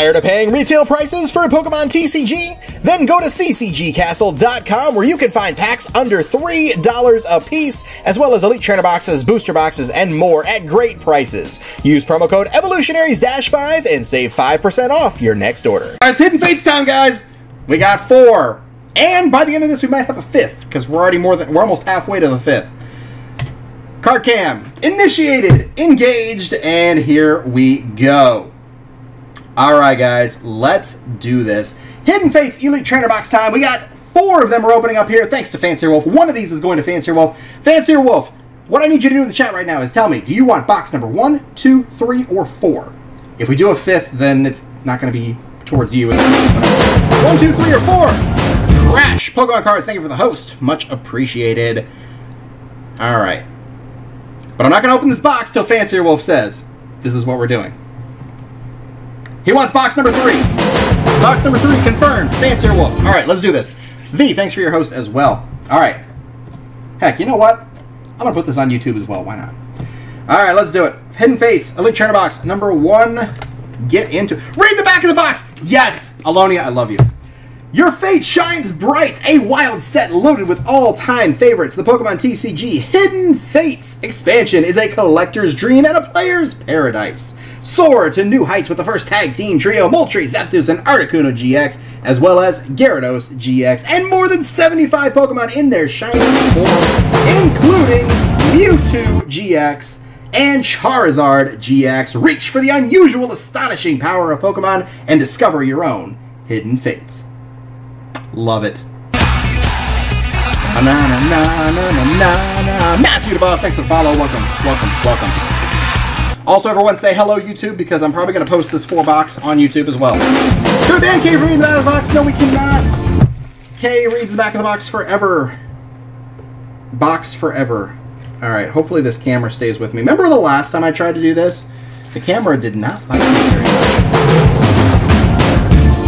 Tired of paying retail prices for a Pokemon TCG? Then go to ccgcastle.com where you can find packs under $3 a piece, as well as Elite Trainer boxes, booster boxes, and more at great prices. Use promo code Evolutionaries-5 and save 5% off your next order. All right, it's Hidden Fates time, guys. We got four, and by the end of this, we might have a fifth because we're already more than we're almost halfway to the fifth. Card cam initiated, engaged, and here we go. All right, guys, let's do this. Hidden Fates Elite Trainer Box time. We got four of them are opening up here, thanks to Fancier Wolf. One of these is going to Fancier Wolf. Fancier Wolf, what I need you to do in the chat right now is tell me, do you want box number one, two, three, or four? If we do a fifth, then it's not going to be towards you. One, two, three, or four. Crash Pokemon cards. Thank you for the host. Much appreciated. All right. But I'm not going to open this box till Fancier Wolf says this is what we're doing. He wants box number three. Box number three confirmed. Fancier Wolf. All right, let's do this. V, thanks for your host as well. All right. Heck, you know what? I'm going to put this on YouTube as well. Why not? All right, let's do it. Hidden Fates, Elite Trainer Box, number one. Get into Read the back of the box! Yes! Alonia, I love you. Your fate shines bright. A wild set loaded with all-time favorites. The Pokemon TCG Hidden Fates expansion is a collector's dream and a player's paradise. Soar to new heights with the first tag team trio Moltres, Zapdos, and Articuno GX, as well as Gyarados GX, and more than 75 Pokemon in their shiny forms, including Mewtwo GX and Charizard GX. Reach for the unusual, astonishing power of Pokemon and discover your own Hidden Fates. Love it. Na, na, na, Matthew the Boss, thanks for the follow. Welcome, welcome, welcome. Also, everyone say hello, YouTube, because I'm probably going to post this four box on YouTube as well. Dan K read the back of the box? No, we cannot. K reads the back of the box forever. Box forever. Alright, hopefully this camera stays with me. Remember the last time I tried to do this? The camera did not like me very much.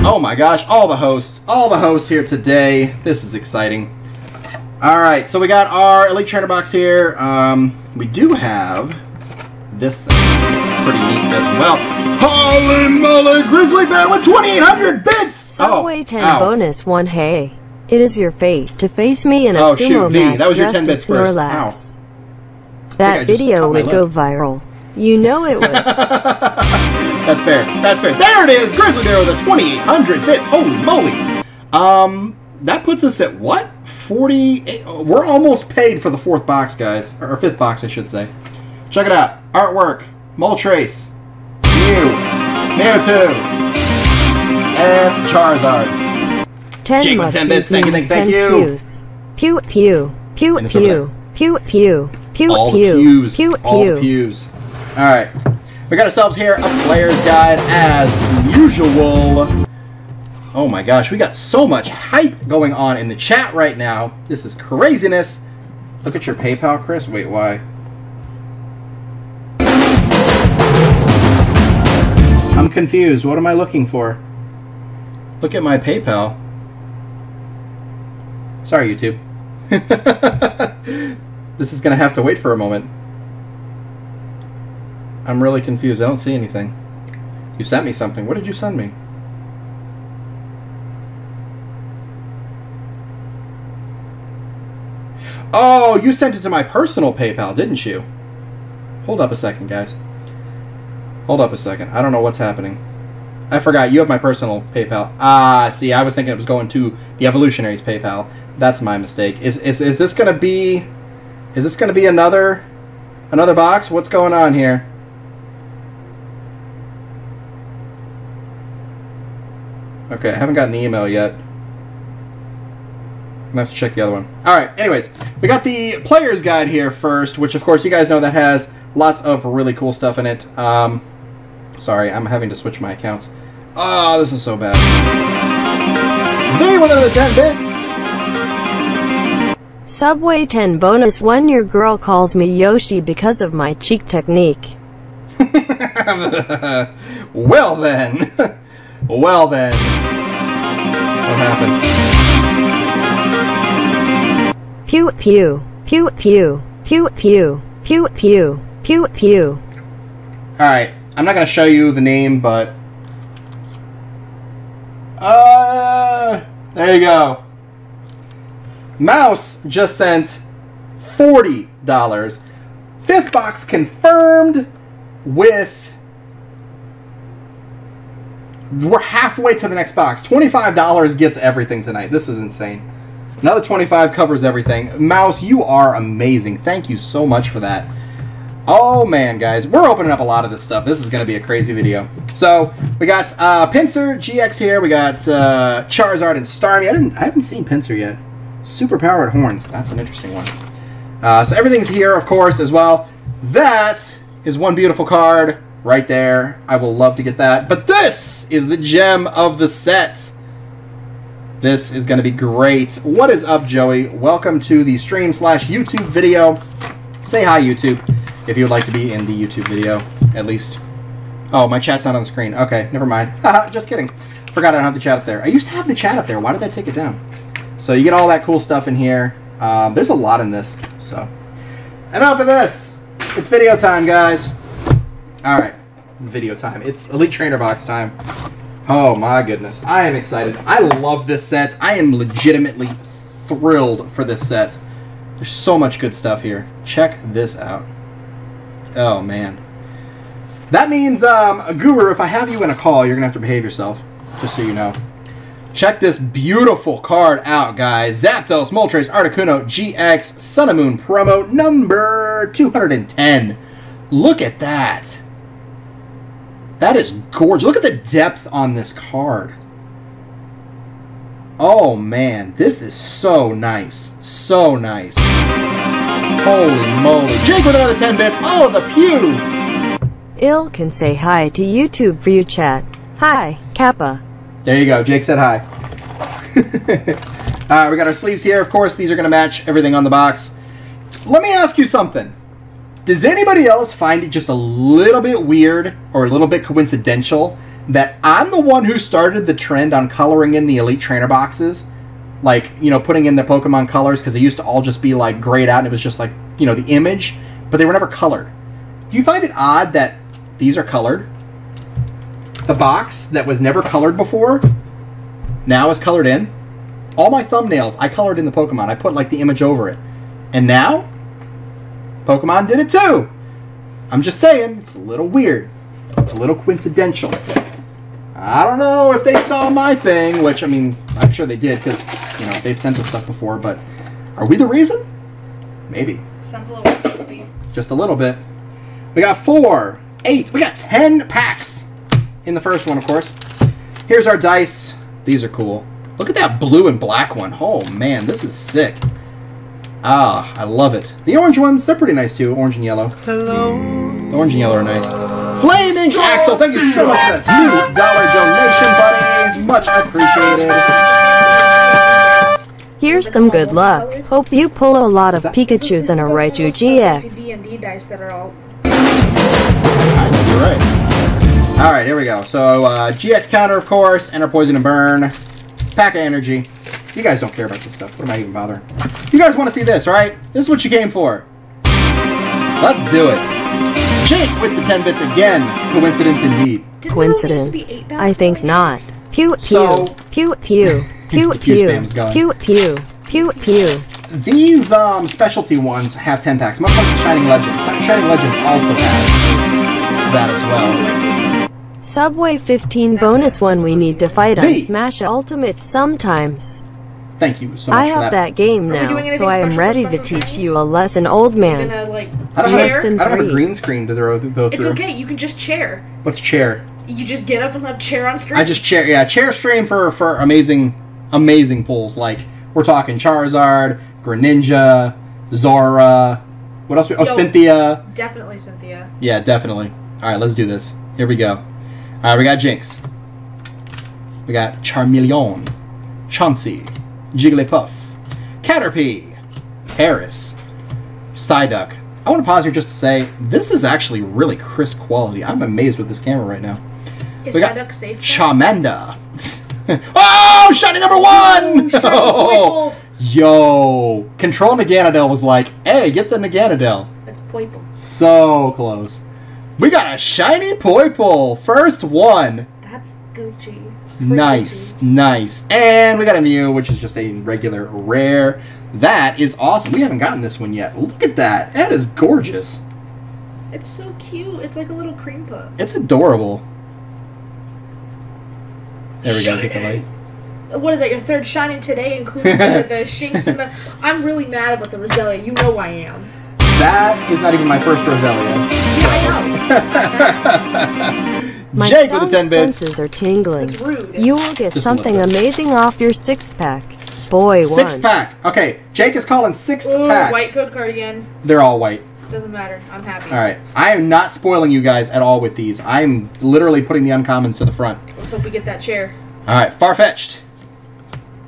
Oh my gosh, all the hosts. All the hosts here today. This is exciting. Alright, so we got our Elite Trainer box here. Um, we do have this thing. Pretty neat as well. Holy moly, Grizzly Bear with 2,800 bits! Subway oh, 10 ow. bonus 1 Hey. It is your fate to face me in a Oh, sumo shoot, V, match that was your 10 bits as first. Snorlax. That video would go viral. You know it would. That's fair. That's fair. There it is! Grizzly Bear with a 2,800 bits. Holy moly! Um, that puts us at what? 40. We're almost paid for the fourth box, guys. Or fifth box, I should say. Check it out. Artwork. Moltres. Mew. Mewtwo. And Charizard. 10 Jake with 10 bits. Thank you, thank 10 you. pews. Pew pew. Pew over pew. Pew pew. Pew All pew. pews. Pew All the pew. pews. Alright. We got ourselves here a player's guide as usual. Oh my gosh, we got so much hype going on in the chat right now. This is craziness. Look at your PayPal, Chris. Wait, why? I'm confused. What am I looking for? Look at my PayPal. Sorry, YouTube. this is going to have to wait for a moment. I'm really confused. I don't see anything. You sent me something. What did you send me? Oh, you sent it to my personal PayPal, didn't you? Hold up a second, guys. Hold up a second. I don't know what's happening. I forgot. You have my personal PayPal. Ah, see, I was thinking it was going to the Evolutionaries PayPal. That's my mistake. Is is, is this gonna be? Is this gonna be another another box? What's going on here? Okay, I haven't gotten the email yet. I'm gonna have to check the other one. All right. Anyways, we got the player's guide here first, which of course you guys know that has lots of really cool stuff in it. Um, sorry, I'm having to switch my accounts. Oh, this is so bad. V with another 10 bits. Subway 10 bonus 1 Your girl calls me Yoshi because of my cheek technique. well then. well then. What happened? Pew pew. Pew pew. Pew pew. Pew pew. Pew pew. Alright, I'm not going to show you the name, but Uh, there you go. Mouse just sent forty dollars. Fifth box confirmed with. We're halfway to the next box. Twenty-five dollars gets everything tonight. This is insane. Another twenty-five covers everything. Mouse, you are amazing. Thank you so much for that. Oh man, guys, we're opening up a lot of this stuff. This is going to be a crazy video. So we got uh, Pinsir GX here. We got uh, Charizard and Starmie. I didn't, I haven't seen Pinsir yet. Super powered horns. That's an interesting one. Uh, so everything's here, of course, as well. That is one beautiful card right there. I will love to get that. But this is the gem of the set. This is going to be great. What is up, Joey? Welcome to the stream slash YouTube video. Say hi, YouTube, if you would like to be in the YouTube video, at least. Oh, my chat's not on the screen. Okay, never mind. Just kidding. Forgot I don't have the chat up there. I used to have the chat up there. Why did I take it down? So you get all that cool stuff in here. Um, there's a lot in this. So enough of this. It's video time, guys. All right, it's video time. It's Elite Trainer Box time. Oh my goodness, I am excited. I love this set. I am legitimately thrilled for this set. There's so much good stuff here. Check this out. Oh man. That means, um, Guru, if I have you in a call, you're gonna have to behave yourself. Just so you know. Check this beautiful card out, guys. Zapdos, Moltres, Articuno, GX, Sun and Moon promo number 210. Look at that. That is gorgeous. Look at the depth on this card. Oh, man. This is so nice. So nice. Holy moly. Jake with another 10 bits. All of the pew. Ill can say hi to YouTube for you chat. Hi, Kappa. There you go. Jake said hi. uh, we got our sleeves here. Of course, these are going to match everything on the box. Let me ask you something. Does anybody else find it just a little bit weird or a little bit coincidental that I'm the one who started the trend on coloring in the Elite Trainer boxes? Like, you know, putting in the Pokemon colors because they used to all just be like grayed out and it was just like, you know, the image, but they were never colored. Do you find it odd that these are colored? The box that was never colored before now is colored in. All my thumbnails, I colored in the Pokemon. I put like the image over it. And now, Pokemon did it too. I'm just saying, it's a little weird. It's a little coincidental. I don't know if they saw my thing, which I mean, I'm sure they did because you know they've sent us stuff before. But are we the reason? Maybe Sounds a little spoopy. just a little bit. We got four, eight, we got ten packs in the first one, of course. Here's our dice. These are cool. Look at that blue and black one. Oh man, this is sick. Ah, I love it. The orange ones, they're pretty nice too. Orange and yellow. Hello. The orange and yellow are nice. Flaming Axel, thank you so much for that $2 donation, buddy. Much appreciated. Here's some good luck. Hope you pull a lot of Pikachu's and a Raichu GX. D&D dice that are all You're right. All right, here we go. So uh, GX counter, of course, enter poison and burn, pack of energy. You guys don't care about this stuff. What am I even bothering? You guys want to see this, right? This is what you came for. Let's do it. Jake with the 10 bits again. Coincidence indeed. Didn't there only used to be Coincidence? I think not. Pew pew. So- Pew pew. Pew Pew pew. spam's gone. Pew pew. Pew pew. These um, specialty ones have 10 packs, much like the Shining Legends. Shining Legends also has that as well. Subway 15 bonus one we need to fight on Smash Ultimate sometimes. Thank you so I much for have that. that game we doing now, so I am ready to teach trainings? you a lesson, old man. gonna like I don't, have, I don't have a green screen to throw, go It's through. okay. You can just chair. What's chair? You just get up and have chair on stream. I just chair, yeah, chair stream for for amazing, amazing pulls. Like we're talking Charizard, Greninja, Zora. What else? We, oh, Yo. Cynthia. definitely Cynthia. Yeah, definitely. All right, let's do this. Here we go. All right, we got Jynx. We got Charmeleon, Chansey, Jigglypuff, Caterpie, Paras, Psyduck. I want to pause here just to say this is actually really crisp quality. I'm amazed with this camera right now. Is We Psyduck safe? Charmander. oh, shiny number one! Oh, shiny Oh, yo, Control Naganadel was like, "Hey, get the Naganadel." That's Poipole. So close. We got a shiny Poipole. First one. That's Gucci. Nice, nice. And we got a new, which is just a regular rare. That is awesome. We haven't gotten this one yet. Look at that. That is gorgeous. It's so cute. It's like a little cream puff. It's adorable. There we go. Get the light. What is that? Your third shining today, including the, the shinks and the. I'm really mad about the Roselia. You know I am. That is not even my first Roselia. I know. My Jake with the 10 bits. senses are tingling. It's rude. You will get Just something amazing off your sixth pack. Boy, Six one. pack. Okay, Jake is calling sixth Ooh, pack. white code cardigan. They're all white. Doesn't matter. I'm happy. All right. I am not spoiling you guys at all with these. I'm literally putting the uncommons to the front. Let's hope we get that chair. All right, Farfetch'd.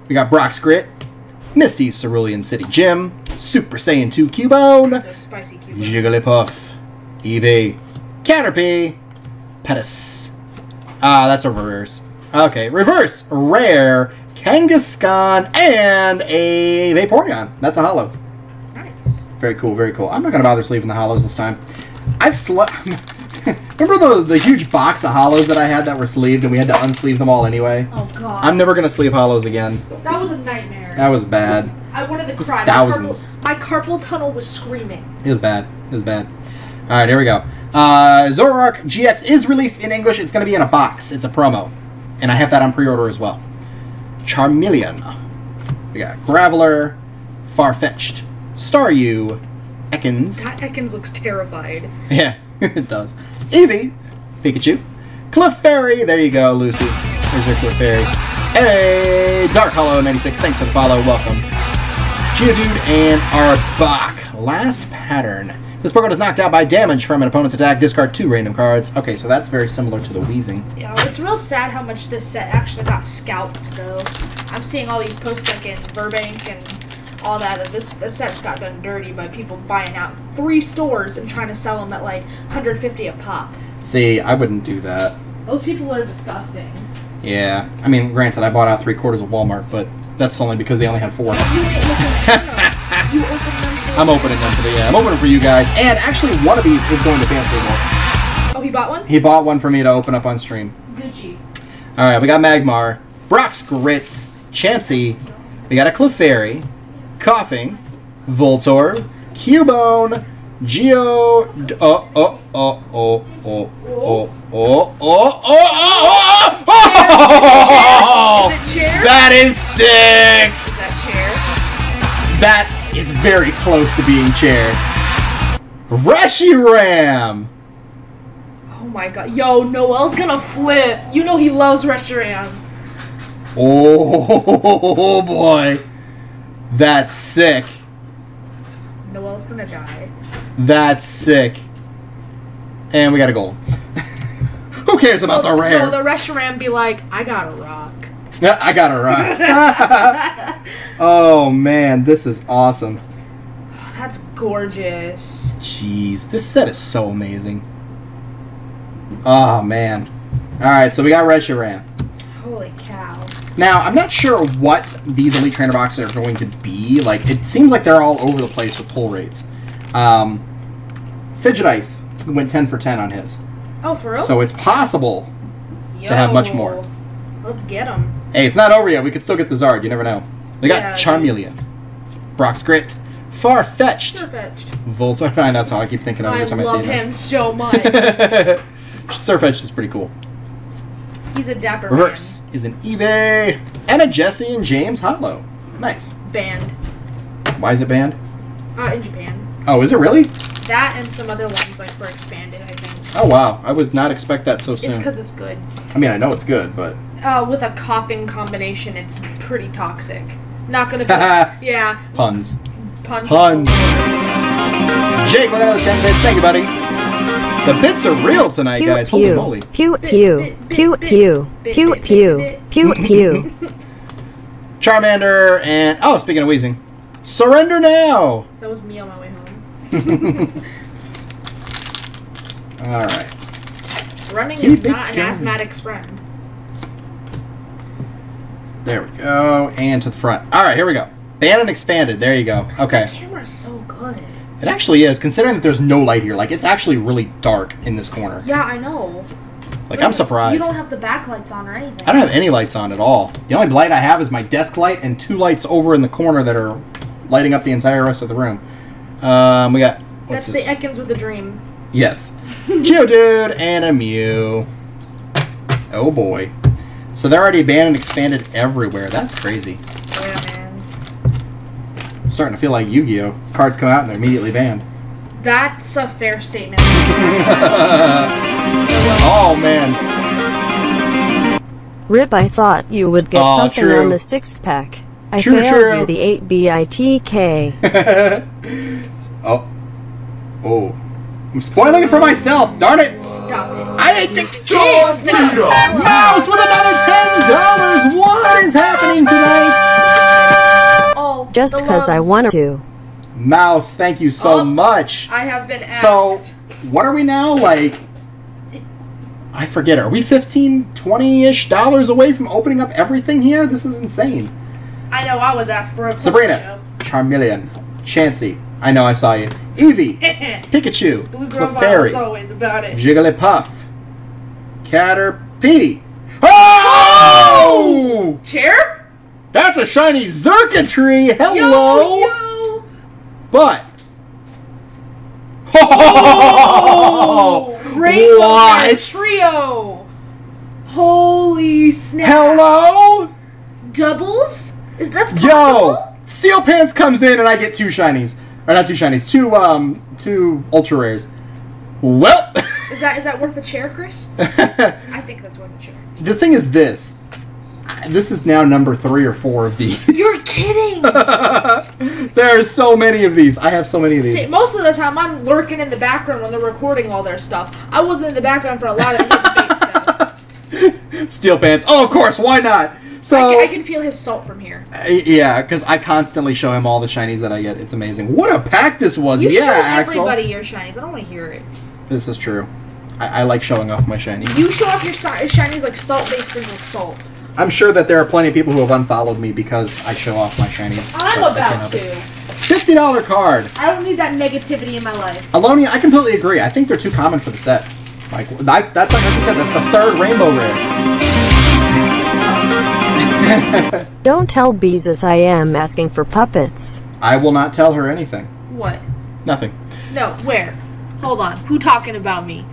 We got Brock's Grit, Misty's Cerulean City Gym, Super Saiyan 2 Cubone, It's a spicy cube. Jigglypuff, Eevee, Caterpie, Pettis. Ah, that's a reverse. Okay, reverse, rare, Kangaskhan, and a Vaporeon. That's a holo. Nice. Very cool, very cool. I'm not gonna bother sleeving the holos this time. I've slept. Remember the the huge box of holos that I had that were sleeved, and we had to unsleeve them all anyway. Oh god. I'm never gonna sleeve holos again. that was a nightmare. That was bad. I wanted to cry. thousands. My carpal, my carpal tunnel was screaming. It was bad. It was bad. All right, here we go. Uh, Zoroark GX is released in English. It's going to be in a box. It's a promo, and I have that on pre-order as well. Charmeleon. We got Graveler, Farfetch'd, Staryu, Ekans. That Ekans looks terrified. Yeah, it does. Eevee, Pikachu, Clefairy. There you go, Lucy. There's your Clefairy. Hey, Dark Hollow 96. Thanks for the follow. Welcome. Geodude and Arbok. Last pattern. This Pokemon is knocked out by damage from an opponent's attack. Discard two random cards. Okay, so that's very similar to the Weezing. Yeah, it's real sad how much this set actually got scalped, though. I'm seeing all these posts like in Burbank and all that. This this set's got done dirty by people buying out three stores and trying to sell them at like 150 a pop. See, I wouldn't do that. Those people are disgusting. Yeah, I mean, granted, I bought out three quarters of Walmart, but that's only because they only had four. You ain't looking no. You open them. I'm opening them for the yeah. I'm opening for you guys, and actually, one of these is going to Fancy Wolf. Oh, he bought one. He bought one for me to open up on stream. Gucci. All right, we got Magmar, Brock's Grit, Chansey, we got a Clefairy, Koffing, Voltorb, Cubone, Geo. d- Oh oh oh oh oh oh oh oh oh oh oh! Is it chair? That is sick. Is that chair? That is very close to being chair. Reshiram. Oh my god. Yo, Noel's gonna flip. You know he loves Reshiram. Oh boy. That's sick. Noel's gonna die. That's sick. And we got a goal. Who cares about the rare? No, the Reshiram be like, I got a rock. Yeah, I got it right. oh man, this is awesome. That's gorgeous. Jeez, this set is so amazing. Oh man. Alright, so we got Reshiram. Holy cow. Now, I'm not sure what these Elite Trainer boxes are going to be. Like, it seems like they're all over the place with pull rates. Um, Fidget Ice went 10 for 10 on his. Oh, for real? So it's possible. Yo, to have much more. Let's get him. Hey, it's not over yet. We could still get the Zard. You never know. We got Yeah, Charmeleon, Brock's Grit, Farfetch'd, Sirfetch'd. Voltorb. I know, that's all I keep thinking of every time I love see him so much. him. Sirfetch'd is pretty cool. He's a dapper Reverse is an Eevee and a Jesse and James Holo. Nice. man. Banned. Why is it banned? Uh, in Japan. Oh, is it really? That and some other ones like were expanded, I think. Oh wow, I would not expect that so soon. It's because it's good. I mean, I know it's good, but Uh, with a Koffing combination, it's pretty toxic. Not gonna be. yeah. puns. Puns. Puns. Jake with another 10 bits. Thank you, buddy. The bits are real tonight, Pew guys. Holy moly. Pew pew. Pew pew. Pew pew. Pew pew. Charmander and oh, speaking of Weezing, surrender now. That was me on my way home. All right. Running Keep is not an going. asthmatic's friend. There we go, and to the front. All right, here we go. Banned and expanded. There you go. Okay. The camera's so good. It actually is, considering that there's no light here. Like it's actually really dark in this corner. Yeah, I know. Like I'm surprised. You don't have the backlights on or anything. I don't have any lights on at all. The only light I have is my desk light and two lights over in the corner that are lighting up the entire rest of the room. Um, we got That's the this? Ekans with a dream. Yes. Geodude and a Mew. Oh boy. So they're already banned and expanded everywhere. That's crazy. Yeah, man. It's starting to feel like Yu-Gi-Oh! Cards come out and they're immediately banned. That's a fair statement. Oh man. Rip, I thought you would get Aw, something true. on the sixth pack. I True, failed true. you the 8 BITK. Oh. Oh. I'm spoiling it for myself. Darn it. Stop it. I didn't think Mouse with another ten dollars. What is happening tonight? All Just because I loves wanted to. Mouse, thank you so Oh. much. I have been asked. So, what are we now? Like, I forget. Are we 15, 20 ish dollars away from opening up everything here? This is insane. I know I was asked for a Sabrina, Charmeleon, Chansey. I know I saw you. Eevee, Pikachu, Blue Girl Clefairy, always about it. Jigglypuff, Caterpie. Oh! Chair? That's a shiny Xurkitree. Hello. Yo, yo. But. Oh, Rainbow what? Trio. Holy snap. Hello. Doubles? Is that possible? Yo, Steel Pants comes in and I get two shinies, or not two shinies, two um, two ultra rares. Well, Is that is that worth a chair, Chris? I think that's worth a chair. the thing is this. This is now number three or four of these. You're kidding. there are so many of these. I have so many of these. See, most of the time I'm lurking in the background when they're recording all their stuff. I wasn't in the background for a lot of the stuff. Steel Pants. Oh, of course. Why not? So I, can, I can feel his salt from here. Uh, yeah, because I constantly show him all the shinies that I get. It's amazing. What a pack this was. You yeah, show Axel. everybody your shinies. I don't want to hear it. This is true. I, I like showing off my shinies. You show off your si- shinies like salt based sprinkle salt. I'm sure that there are plenty of people who have unfollowed me because I show off my shinies. I'm but I can't about to. Fifty dollar card. I don't need that negativity in my life. Alonia, I completely agree. I think they're too common for the set. Like I, that's like I said, that's the third rainbow rare. Don't tell Beezus I am asking for puppets. I will not tell her anything. What? Nothing. No, where? Hold on. Who talking about me?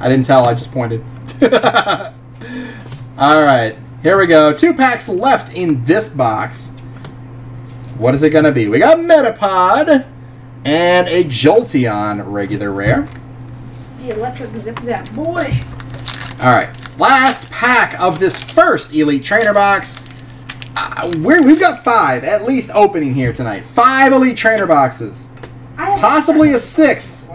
I didn't tell. I just pointed. All right, here we go. Two packs left in this box. What is it going to be? We got Metapod and a Jolteon regular rare. The electric zip zap boy. All right, last pack of this first Elite Trainer box. Uh, we're, we've got five at least opening here tonight. Five Elite Trainer boxes. Possibly a sixth.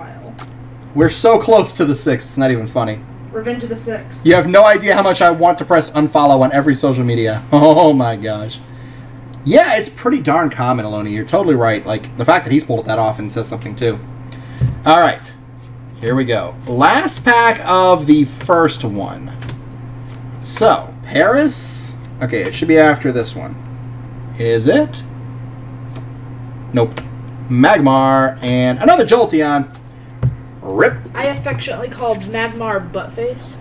We're so close to the sixth. It's not even funny. Revenge of the Sixth. You have no idea how much I want to press unfollow on every social media. Oh my gosh. Yeah, it's pretty darn common, Aloni. You're totally right. Like, the fact that he's pulled that off and says something too. Alright. Here we go. Last pack of the first one. So, Paras. Okay, it should be after this one. Is it? Nope. Magmar and another Jolteon. Rip. I affectionately called Magmar Buttface.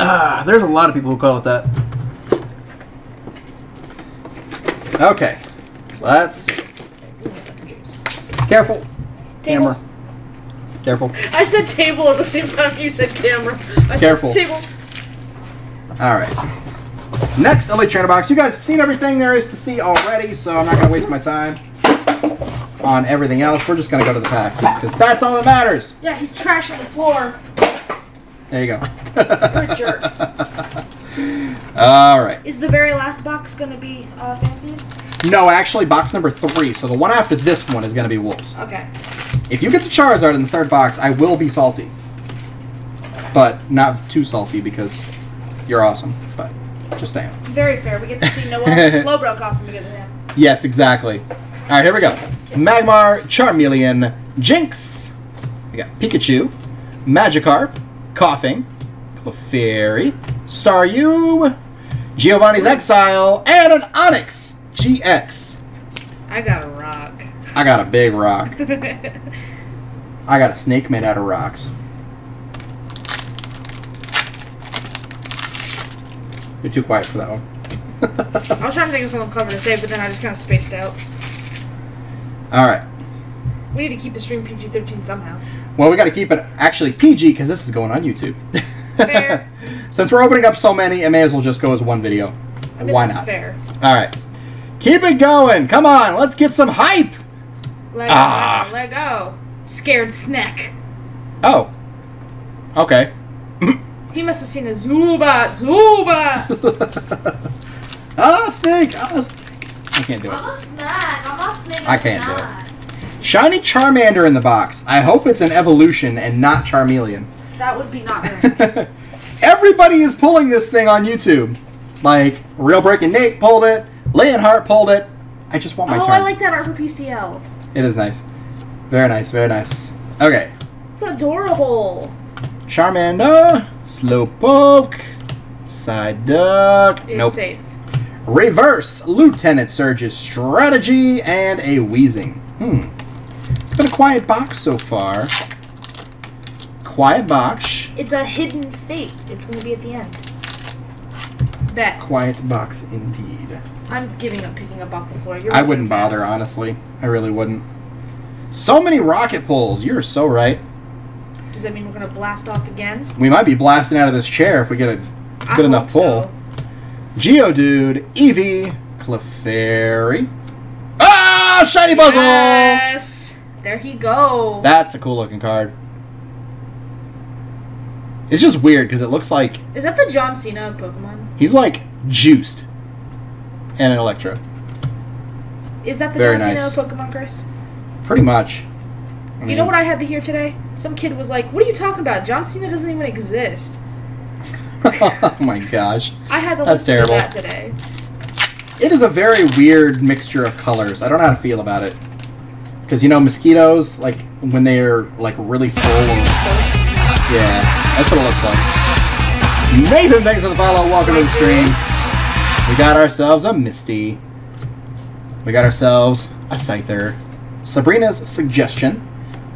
Ah, there's a lot of people who call it that. Okay, let's see. Careful, Table. camera. Careful. I said table at the same time you said camera. I said Careful. Table. All right. Next Elite Trainer box. You guys have seen everything there is to see already, so I'm not going to waste my time on everything else. We're just going to go to the packs because that's all that matters. Yeah, he's trashing the floor. There you go. You're a jerk. all right. Is the very last box gonna be uh, fancies? No, actually, box number three. So the one after this one is going to be Wolves. Okay. If you get the Charizard in the third box, I will be salty. But not too salty because you're awesome. But just saying. Very fair. We get to see Noel Slowbro costume because of him. Yes, exactly. All right, here we go. Magmar, Charmeleon, Jynx. We got Pikachu, Magikarp, Koffing, Clefairy, Staryu, Giovanni's Exile, and an Onix GX. I got a. I got a big rock. I got a snake made out of rocks. You're too quiet for that one. I was trying to think of something clever to say, but then I just kind of spaced out. All right. We need to keep the stream PG 13 somehow. Well, we got to keep it actually PG because this is going on YouTube. Fair. Since we're opening up so many, it may as well just go as one video. I mean, Why not? Fair. All right. Keep it going. Come on. Let's get some hype. Let Ah. go, let go. Scared snack. Oh. Okay. He must have seen a Zubat. Zubat! ah, snake. Ah, snake. I can't do it. I'm a snack. I'm a snack. I can't do it. Shiny Charmander in the box. I hope it's an evolution and not Charmeleon. That would be not very nice. Everybody is pulling this thing on YouTube. Like, Real Breaking Nate pulled it, Leonhart pulled it. I just want my oh, turn. I like that art for PCL. It is nice. Very nice, very nice. Okay. It's adorable. Charmander, Slowpoke, Psyduck. It's Nope. safe. Reverse Lieutenant Surge's strategy and a Weezing. Hmm. It's been a quiet box so far. Quiet box. It's a hidden fate. It's going to be at the end. Bet. Quiet box indeed. I'm giving up picking up off the floor. You're I wouldn't bother, honestly. I really wouldn't. So many rocket pulls. You're so right. Does that mean we're going to blast off again? We might be blasting out of this chair if we get a good enough pull. so. Geodude, Eevee, Clefairy. Ah! Shiny Buzzwole! Yes! There he go. That's a cool looking card. It's just weird because it looks like Is that the John Cena of Pokemon? he's like juiced and an Electro. Is that the Very John nice. Cena of Pokemon, Chris? Pretty much. I You know what I had to hear today? Some kid was like, "What are you talking about? John Cena doesn't even exist." oh my gosh. I had to That's listen terrible. to that today. It is a very weird mixture of colors. I don't know how to feel about it. Because, you know, mosquitoes, like, when they're, like, really full of... Yeah, that's what it looks like. Nathan, thanks for the follow. Welcome to the stream. We got ourselves a Misty. We got ourselves a Scyther. Sabrina's Suggestion.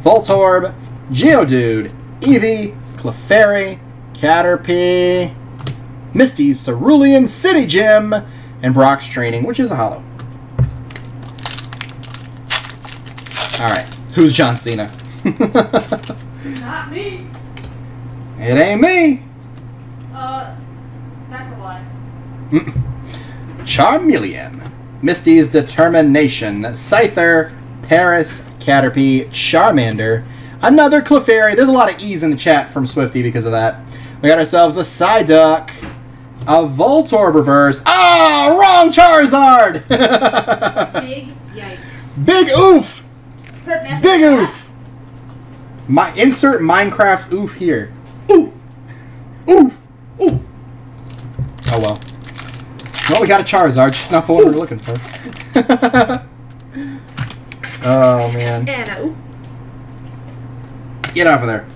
Voltorb. Geodude. Eevee. Clefairy. Caterpie. Misty's Cerulean City Gym. And Brock's Training, which is a holo. Alright, who's John Cena? Not me. It ain't me. Uh, that's a lie. Charmeleon. Misty's Determination. Scyther. Paras. Caterpie. Charmander. Another Clefairy. There's a lot of E's in the chat from Swifty because of that. We got ourselves a Psyduck. A Voltorb reverse. Ah, wrong Charizard! Big yikes. Big oof! Put an F Big oof! My insert Minecraft oof here. Oof! Oof! Oof! Oh well. Well, we got a Charizard, just not the one we're looking for. oh man. Anna. Get off of there.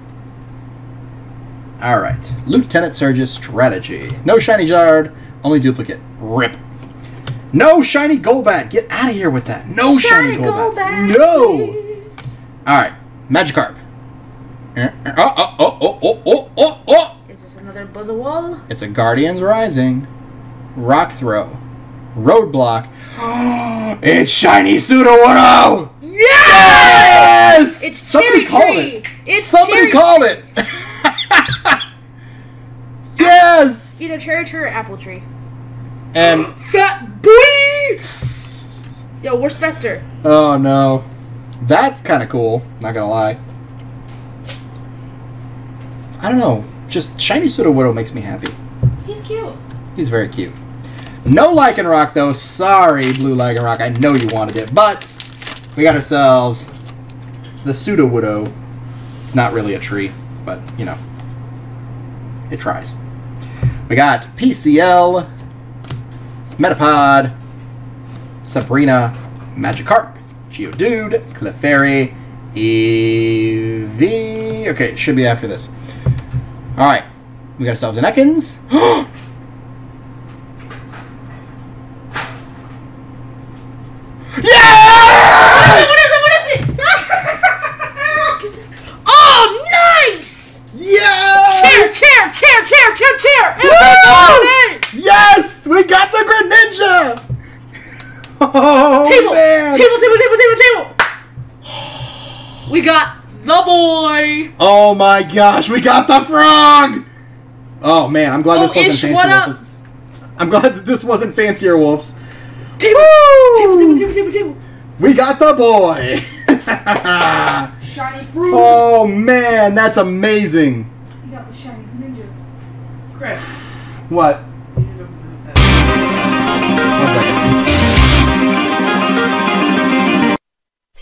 Alright. Lieutenant Surge's strategy. No shiny Jard, only duplicate. Rip. No shiny Golbat. Get out of here with that. No shiny, Shiny Golbats. Golbat, No! Alright. Magikarp. Oh, oh, oh, oh, oh, oh, oh, oh! Is this another Buzzwole? It's a Guardians Rising. Rock Throw. Roadblock. it's shiny Sudowoodo! Oh! Yes! It's Somebody Cherry called Tree. it. It's Somebody Cherry called it. yes. Either cherry tree or apple tree. And Fat boy! Yo, where's Fester? oh no, that's kind of cool. Not gonna lie. I don't know. Just shiny Sudowoodo oh makes me happy. He's cute. He's very cute. No Lycanroc though. Sorry, Blue Lycanroc. I know you wanted it, but we got ourselves the Sudowoodo. It's not really a tree, but you know, it tries. We got PCL, Metapod, Sabrina, Magikarp, Geodude, Clefairy, Eevee. Okay, it should be after this. All right, we got ourselves an Ekans. Yes! What is it? What is it? oh, nice! Chair, Yes! chair, chair, chair, chair, chair! Woo! Oh, Yes! Oh, man! Table, table, table, table, table. We got the boy. Oh my gosh, we got the frog! Oh man, I'm glad Oh, this wasn't Ish, Fancy what up? Wolves. I'm glad that this wasn't Fancier Wolves. Table, Woo! table, table, table, table, table. We got the boy! Shiny fruit. oh man, that's amazing. You got the shiny ninja. Chris. What?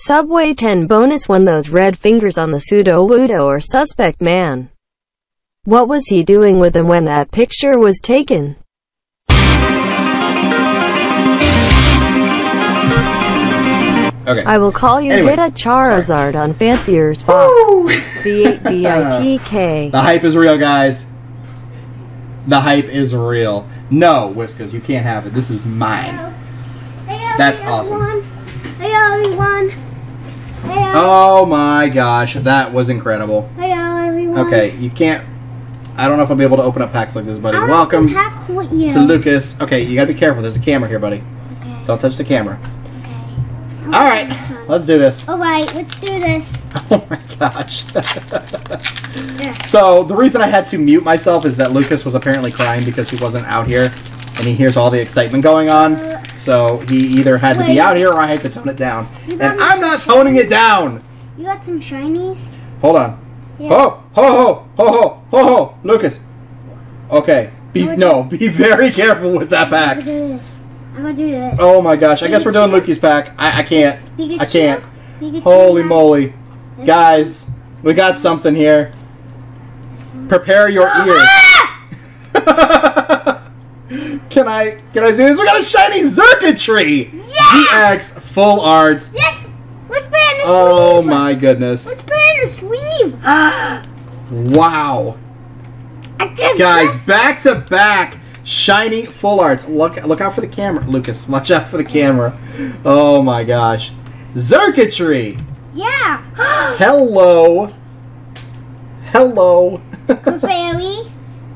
Subway 10 bonus one those red fingers on the Sudowoodo or suspect man. What was he doing with them when that picture was taken? Okay. I will call you Anyways, get a Charizard on Fancier's box. B-8-B-I-T-K. The hype is real, guys. The hype is real. No, Whiskas, you can't have it. This is mine. Hey, That's everyone. Hey everyone. Hey, Oh my gosh, that was incredible. hey everyone. Okay, you can't. I don't know if I'll be able to open up packs like this, buddy. I Welcome can with you. to Lucas. Okay, you gotta be careful. There's a camera here, buddy. Okay. Don't touch the camera. Okay. All right, let's do this. All right. Let's do this. Oh my gosh. so the reason I had to mute myself is that Lucas was apparently crying because he wasn't out here, and he hears all the excitement going on. So he either had to be out here or I had to tone it down, and I'm not toning it down. You got some shinies. Hold on. Yeah. Ho ho ho ho ho ho ho, Lucas. Okay. Be no. Be very careful with that I'm pack. gonna do this. I'm gonna do this. Oh my gosh! I guess we're doing? Lukey's pack. I, I can't. Pikachu. I can't. Pikachu. Holy moly, guys! We got something here. Prepare your oh, ears. Ah! can I? Can I see this? We got a shiny Xurkitree. GX full art. Yes. Let's put in Oh sleeve. my goodness! Let's put in sleeve. Wow, guys! press- Back to back. Shiny full arts. Look! Look out for the camera, Lucas. Watch out for the camera. Oh my gosh, Xurkitree. Yeah. Hello. Hello. Clefairy.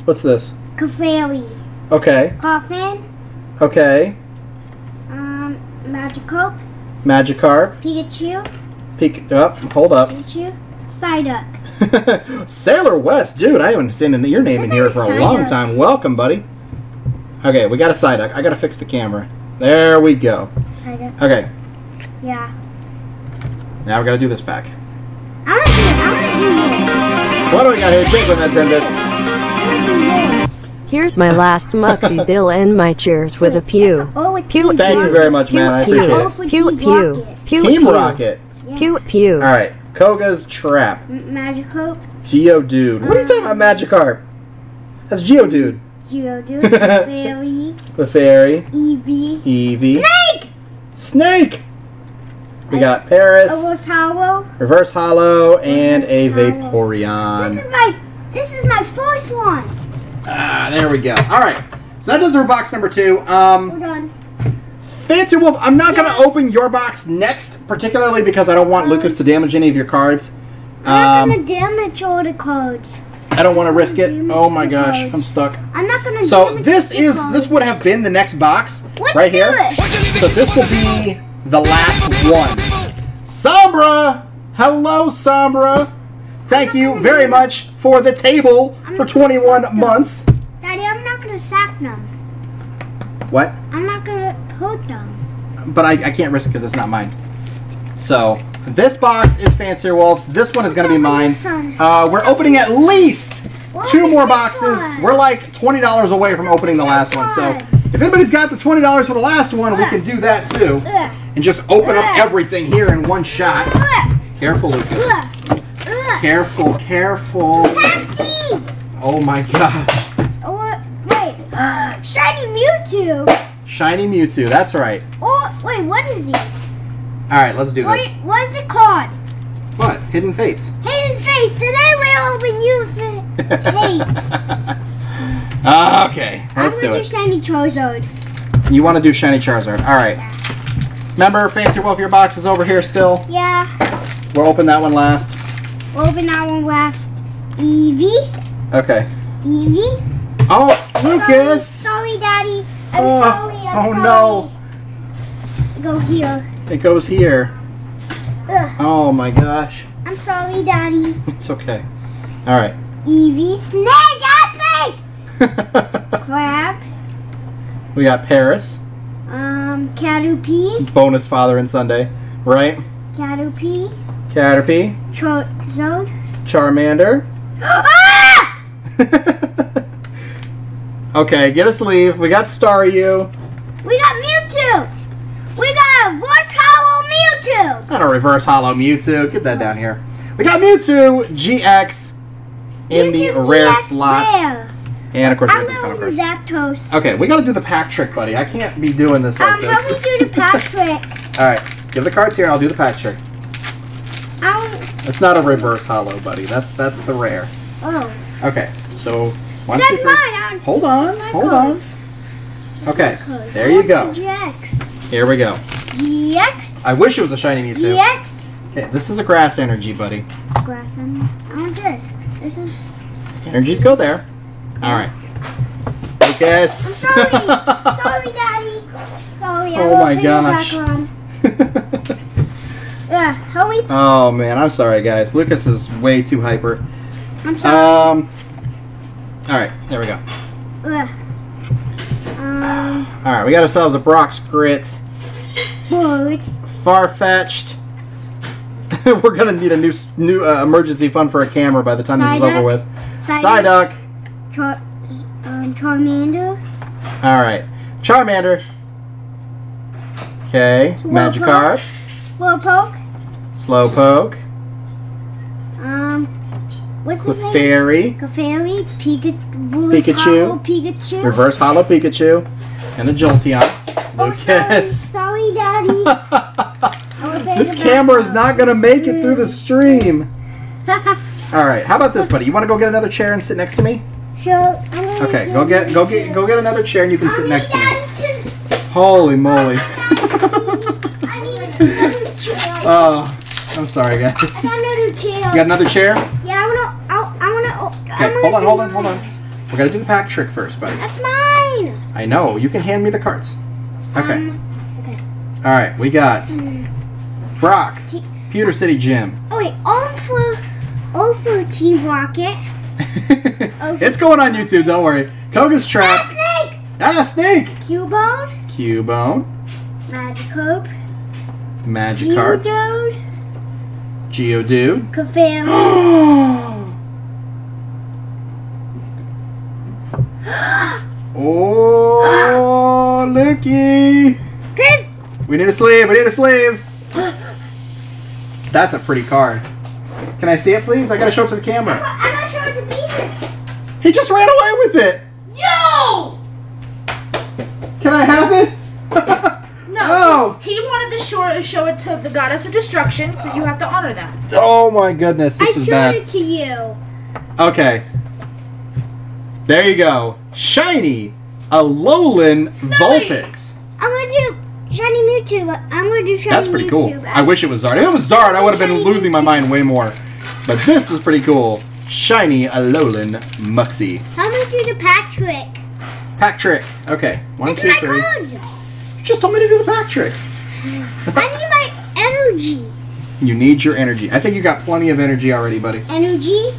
What's this? Clefairy. Okay. Coffin. Okay. Um. Magikarp. Magikarp. Pikachu. Peek up. hold up. Pikachu. Psyduck. Sailor West, dude. I haven't seen your name in here for a long time. Welcome, buddy. Okay, we got a Psyduck. I gotta fix the camera. There we go. Psyduck. Okay, Yeah. now we gotta do this pack. I'm gonna do it. I'm gonna do yours. What do we got here? Jake with that 10 bits. Here's my last Muxie Zill and my cheers with a pew. Oh, Pew, Thank you very much, man. I appreciate it. for Pew, pew. Pew, Team pew. Rocket. Pew, pew. All right, Koga's Trap. M- Magikarp. Geodude. What are you uh-huh. talking about, Magikarp? That's Geodude. Geodude. The fairy. Clefairy. Eevee. Eevee. Snake! Snake. We got A Paras, Rose Hollow. Reverse Holo, and a Reverse Holo. This is my. This is my first one. Ah, there we go. All right, so that does our box number two. Um, Hold on. Fancy Wolf, I'm not gonna open your box next, particularly because I don't want Lucas to damage any of your cards. I'm not Um, gonna damage all the cards. I don't want to risk it. Oh my gosh, cards. I'm stuck. I'm not gonna. So this the is cards. this would have been the next box Let's right do here. it. So this will be the last one. Sombra! Hello, Sombra! Thank you very much for the table for 21 months. Daddy, I'm not gonna sack them. What? I'm not gonna hurt them. But I, I can't risk it because it's not mine. So, this box is Fancier Wolves. This one is going to be mine. Uh, we're opening at least two more boxes. We're like $20 away from opening the last one. So, if anybody's got the $20 for the last one, we can do that too. And just open up everything here in one shot. Careful, Lucas. Careful, careful. Taxi! Oh my gosh. Oh, wait. Shiny Mewtwo. Shiny Mewtwo, that's right. Oh, wait, what is this? Alright, let's do What, this. what is it called? What? Hidden Fates. Hidden Face. Today we open you Fates. okay, I'm let's do gonna do it. Shiny Charizard. You want to do Shiny Charizard. Alright. Remember, Fancy Wolf, your box is over here still. Yeah. We'll open that one last. Open one last. Eevee. Okay. Eevee. Oh, Lucas! Sorry, Daddy. I'm Oh, sorry. I'm oh, sorry. no. Go here. It goes here. Ugh, Oh my gosh. I'm sorry, Daddy. It's okay. All right. Eevee snake, ah, snake. Crab. we got Paras, Um, Caterpie. bonus father and Sunday, right? Caterpie. Caterpie. Charmander. ah! okay, get a sleeve. We got Staryu. We got Mewtwo. We got a reverse Holo Mewtwo. It's not a reverse holo Mewtwo. Get that down here. We got Mewtwo GX in the rare GX slots. rare. And of course, we I'm got the final going cards. Zapdos. Okay, we gotta do the pack trick, buddy. I can't be doing this like Um, this. help me do the pack trick. Alright, give the cards here, I'll do the pack trick. It's not a reverse holo, buddy. That's that's the rare. Oh, Okay, so one, that's two, mine. three. Hold on, hold on. Okay, there you go. Here we go. GX. I wish it was a shiny Mewtwo. GX. Okay, this is a grass energy, buddy. Grass and I want this. This is. Energies go there. Alright. I'm sorry. sorry, Daddy. Sorry. I Oh my gosh. Yeah, help me. oh man, I'm sorry guys. Lucas is way too hyper. I'm sorry. Um Alright, there we go. Ugh. Um, Alright, we got ourselves a Brock's Grit. bird. Farfetch'd. We're gonna need a new new uh, emergency fund for a camera by the time this is over with. Psyduck. Psyduck. Char- um, Charmander. Alright. Charmander. Okay. Magikarp. Slowpoke. Slowpoke. Um, what's his name? Clefairy. Pikachu. Pikachu. Pikachu. Reverse Holo Pikachu. And a Jolteon. Oh, sorry, Lucas. sorry, Daddy. I will pay this camera is not gonna make it through the stream. Alright, how about this, buddy? You wanna go get another chair and sit next to me? sure. Okay, go get go get go get another chair and you can sit next to me. Holy moly. to- I need another chair. Oh, I'm sorry guys. I got another chair. You got another chair? Yeah, I wanna. I, I wanna. oh, Okay, I'm hold on, hold on, hold on. We're gonna do the pack trick first, buddy. That's mine. I know, you can hand me the cards. Okay. Um, okay. Alright, we got Brock, T- Pewter City Gym. oh wait, all for, all for Team Rocket. it's going on YouTube, don't worry. Koga's trap. Ah. Snake. Ah, Snake! Cubone. Cubone. Magikarp. Magikarp. Geodude. Geodude. Clefairy. oh, Lukey! Pip. We need a sleeve, we need a sleeve! That's a pretty card. Can I see it, please? I gotta show it to the camera. I'm not sure what the pieces. He just ran away with it! Yo! Can I have it? No. Oh! He wanted to show, show it to the goddess of destruction, so you have to honor that. Oh my goodness, this I is showed bad. it to you. Okay. There you go. Shiny Alolan Snowy. Vulpix. I'm gonna do shiny Mewtwo. but I'm gonna do shiny That's pretty Mewtwo. cool. I wish it was Zard. If it was Zard, I would have been Shiny losing my mind way more. But this is pretty cool. Shiny Alolan Muxie. I'm gonna do the pack trick. Pack trick. Okay. One, It's two, my three. cards. You just told me to do the pack trick. I need my energy. You need your energy. I think you got plenty of energy already, buddy. Energy.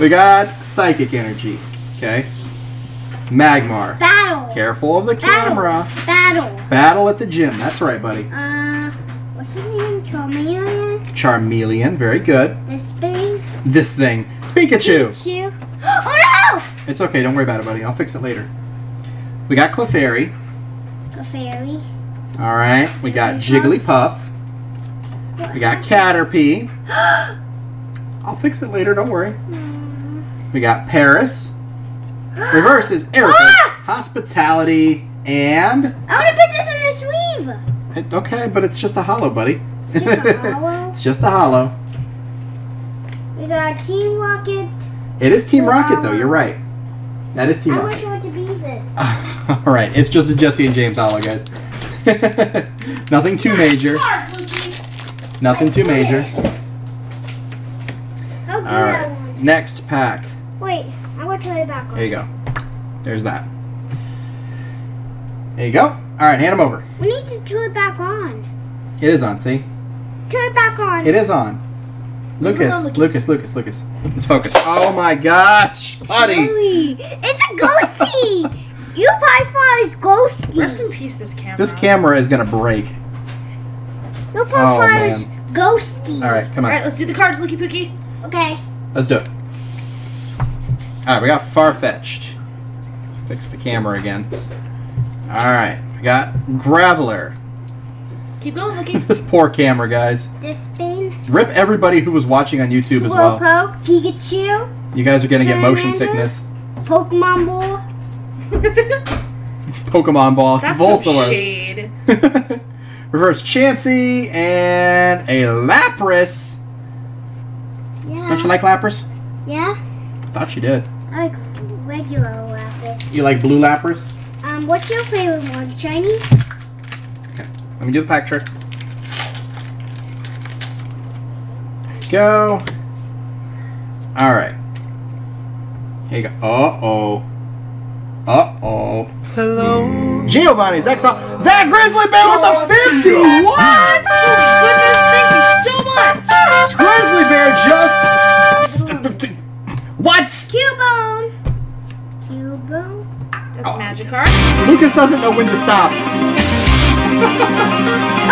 we got Psychic Energy. Okay. Magmar. Battle. Careful of the Battle. camera. Battle. Battle at the gym. That's right, buddy. Uh, what's his name? Charmeleon. Charmeleon. Very good. This thing. This thing. It's Pikachu. Pikachu. Oh no! It's okay. Don't worry about it, buddy. I'll fix it later. We got Clefairy. No! Clefairy. All right. We got Jigglypuff. We got Caterpie. I'll fix it later. Don't worry. We got Paras. Reverse is Erica. Ah! Hospitality and I want to put this in the sleeve. it, okay, but it's just a holo, buddy. It's just a holo? it's just a holo. We got Team Rocket. It is Team Rocket, though. You're right. That is Team I Rocket. wish want to be this. All right, it's just a Jessie and James holo, guys. Nothing too major. Nothing too major. All right, next pack. Wait, I want to try it back on. There you go. There's that. There you go. All right, hand him over. We need to turn it back on. It is on. See, Turn it back on. it is on. Lucas, Lucas. Lucas, Lucas. Let's focus. Oh my gosh, buddy. It's a ghosty. you by far is ghosty. Rest in peace, this camera. This camera is gonna break. You by Oh, far man. is ghosty. All right, come on. All right, let's do the cards, Looky Pookie. Okay. Let's do it. All right, we got Farfetch'd. Fix the camera again. All right, we got Graveler. Keep going, Looky. This poor camera, guys. This spin. Rip everybody who was watching on YouTube as well. Slowpoke, Pikachu, You guys are gonna get motion sickness. Pokemon Ball. Pokemon Ball. It's That's some Voltorb. shade. Reverse Chansey and a Lapras. Yeah. Don't you like Lapras? Yeah. I Thought you did. I like regular Lapis. You like blue Lapras? Um, what's your favorite one? Chinese? Let me do the pack trick. Go. All right. Here you go. Uh oh. Uh oh. Hello. Giovanni's Exile. That Grizzly Bear with the 50. What? Goodness, thank you so much. Grizzly Bear just. What? Cubone. Cubone. That's a magic card. Lucas doesn't know when to stop.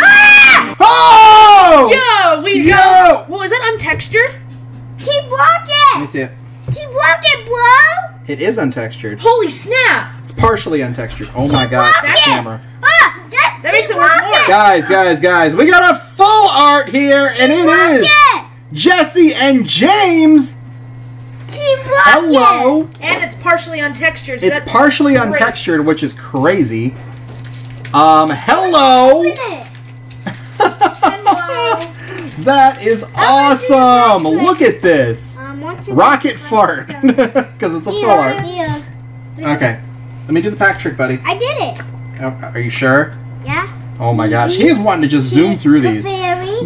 ah! oh! Yo, we Yo! got. What was that? Untextured? Team Let me see it. Team Rocket, bro. It is untextured. Holy snap! It's partially untextured. Oh my gosh, that camera. Ah, that's That makes Team it worth Rocket. more. Guys, guys, guys, we got a full art here, and it is Rocket. Jessie and James. Team Rocket. Hello. And it's partially untextured. So It's that's partially great. untextured, which is crazy. Um, hello. Hello. That is awesome. Look at this. Um, what's your Rocket fart. Because it's a full art. Okay. Let me do the pack trick, buddy. I did it. Oh, Are you sure? Yeah. Oh my gosh. He is wanting to just zoom through these.